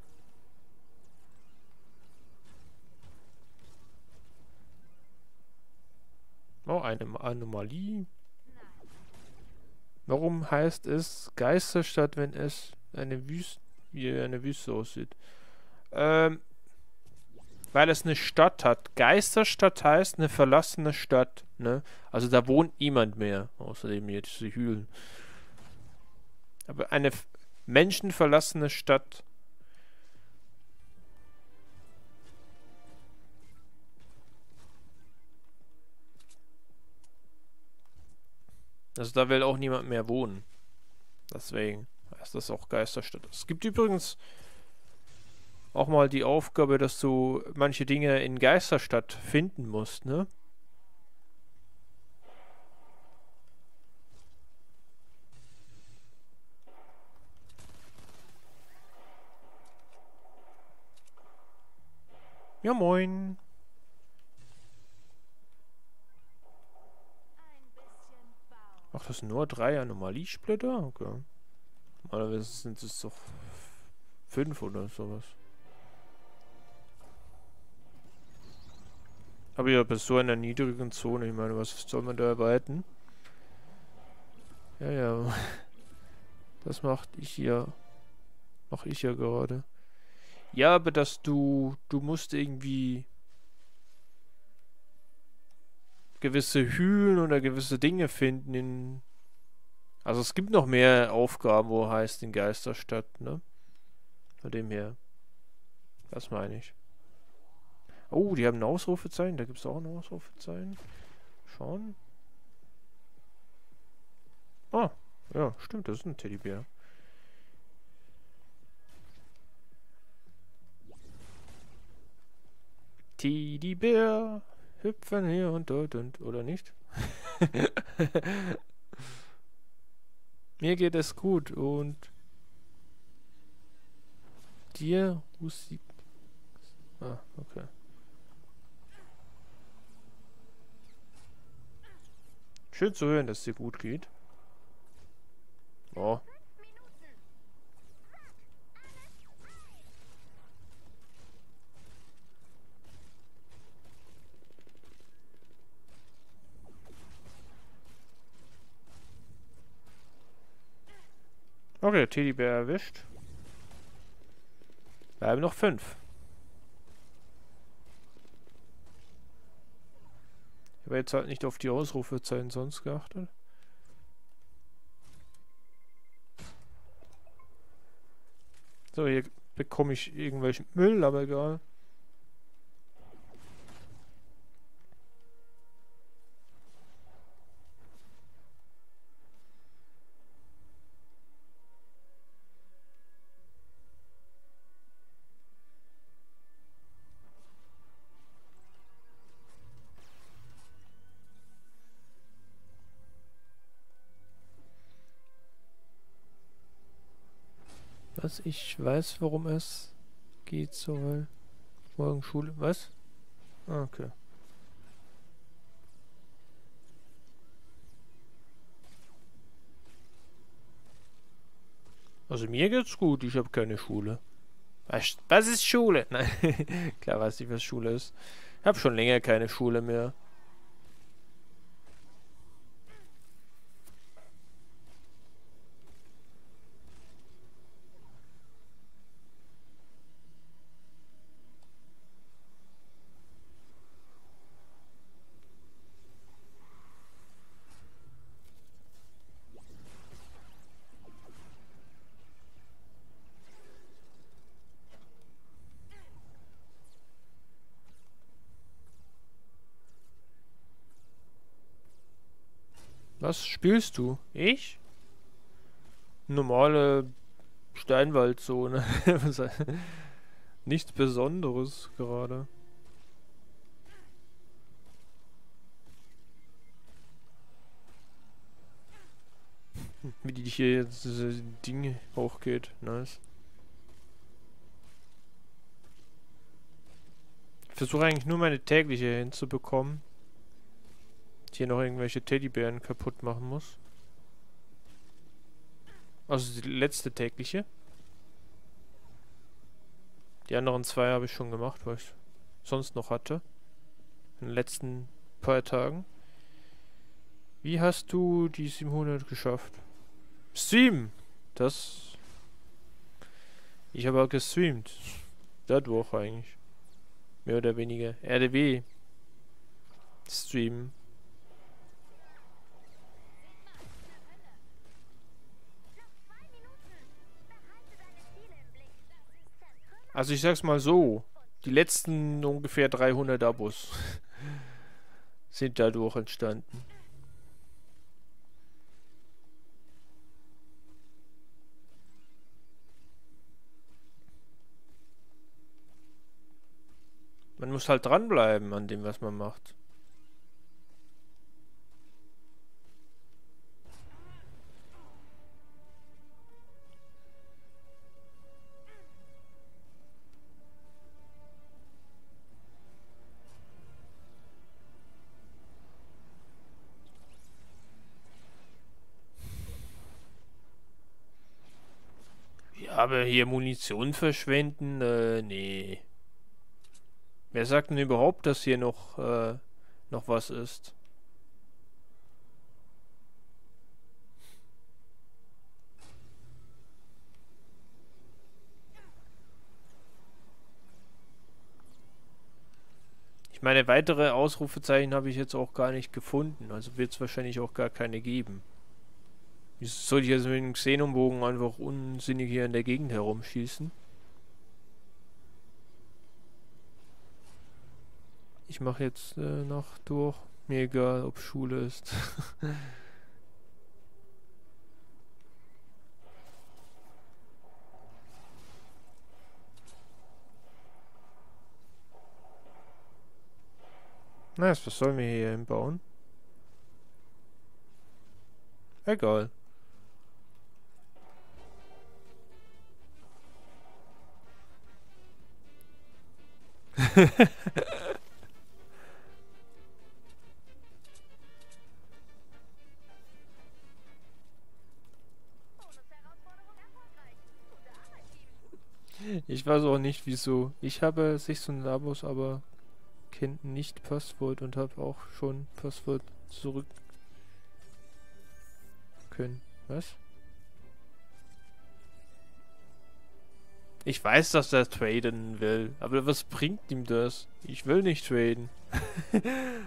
Oh, eine Anomalie. Warum heißt es Geisterstadt, wenn es eine Wüste, wie eine Wüste aussieht? Ähm, weil es eine Stadt hat. Geisterstadt heißt eine verlassene Stadt, ne? Also da wohnt niemand mehr, außerdem jetzt diese Hühlen. Aber eine menschenverlassene Stadt Also da will auch niemand mehr wohnen. Deswegen ist das auch Geisterstadt. Es gibt übrigens auch mal die Aufgabe, dass du manche Dinge in Geisterstadt finden musst, ne? Ja, moin. Ach, das sind nur drei Anomaliesplitter? Okay. Normalerweise sind es doch fünf oder sowas. Aber ja, bei so einer niedrigen Zone, ich meine, was soll man da erwarten? Ja, ja. Das macht ich ja. Mach ich ja gerade. Ja, aber dass du. Du musst irgendwie gewisse Hühlen oder gewisse Dinge finden in. Also es gibt noch mehr Aufgaben, wo heißt in Geisterstadt, ne? Von dem her. Das meine ich. Oh, die haben ein Ausrufezeichen. Da gibt es auch ein Ausrufezeichen. Schauen. Ah, ja, stimmt, das ist ein Teddybär. Teddybär hüpfen hier und dort und oder nicht? Mir geht es gut und dir Musik. Ah, okay. Schön zu hören, dass es dir gut geht. Oh. Okay, Teddybär erwischt. Bleiben noch fünf. Ich habe jetzt halt nicht auf die Ausrufezeichen sonst geachtet. So, hier bekomme ich irgendwelchen Müll, aber egal. Was? Ich weiß, worum es geht soll. Morgen Schule. Was? Ah, okay. Also mir geht's gut, ich habe keine Schule. Was, was ist Schule? Nein, klar weiß ich, was Schule ist. Ich habe schon länger keine Schule mehr. Was spielst du? Ich? Normale Steinwaldzone. Nichts Besonderes gerade. Wie die hier jetzt diese Ding hochgeht. Nice. Ich versuche eigentlich nur meine tägliche hinzubekommen. Hier noch irgendwelche Teddybären kaputt machen muss. Also die letzte tägliche. Die anderen zwei habe ich schon gemacht, weil ich sonst noch hatte. In den letzten paar Tagen. Wie hast du die 700 geschafft? Stream! Das... Ich habe auch gestreamt. Dadurch eigentlich. Mehr oder weniger. RDW. Stream. Also ich sag's mal so. Die letzten ungefähr 300 Abos sind dadurch entstanden. Man muss halt dranbleiben an dem, was man macht. Aber hier Munition verschwenden, äh, nee. Wer sagt denn überhaupt, dass hier noch, äh, noch was ist? Ich meine, weitere Ausrufezeichen habe ich jetzt auch gar nicht gefunden. Also wird es wahrscheinlich auch gar keine geben. Wieso soll ich also mit dem Xenonbogen einfach unsinnig hier in der Gegend herumschießen? Ich mache jetzt äh, noch durch. Mir egal, ob Schule ist. Nice, was sollen wir hier hinbauen? Egal. Ich weiß auch nicht wieso. Ich habe 600 Abos, aber kennt nicht Passwort und habe auch schon Passwort zurück können. Was? Ich weiß, dass er traden will, aber was bringt ihm das? Ich will nicht traden.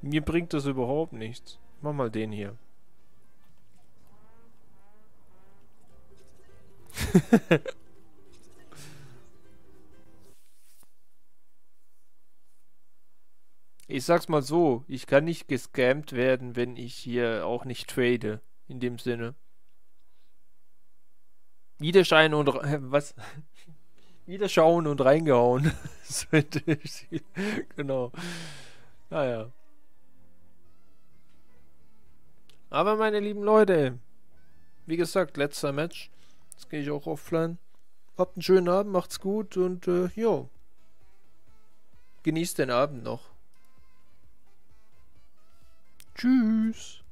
Mir bringt das überhaupt nichts. Mach mal den hier. ich sag's mal so, ich kann nicht gescammt werden, wenn ich hier auch nicht trade. In dem Sinne. Wiederschein und was? Wiederschauen und reingehauen. genau. Naja. Aber meine lieben Leute, wie gesagt, letzter Match. Jetzt gehe ich auch offline. Habt einen schönen Abend, macht's gut und äh, jo. Genießt den Abend noch. Tschüss.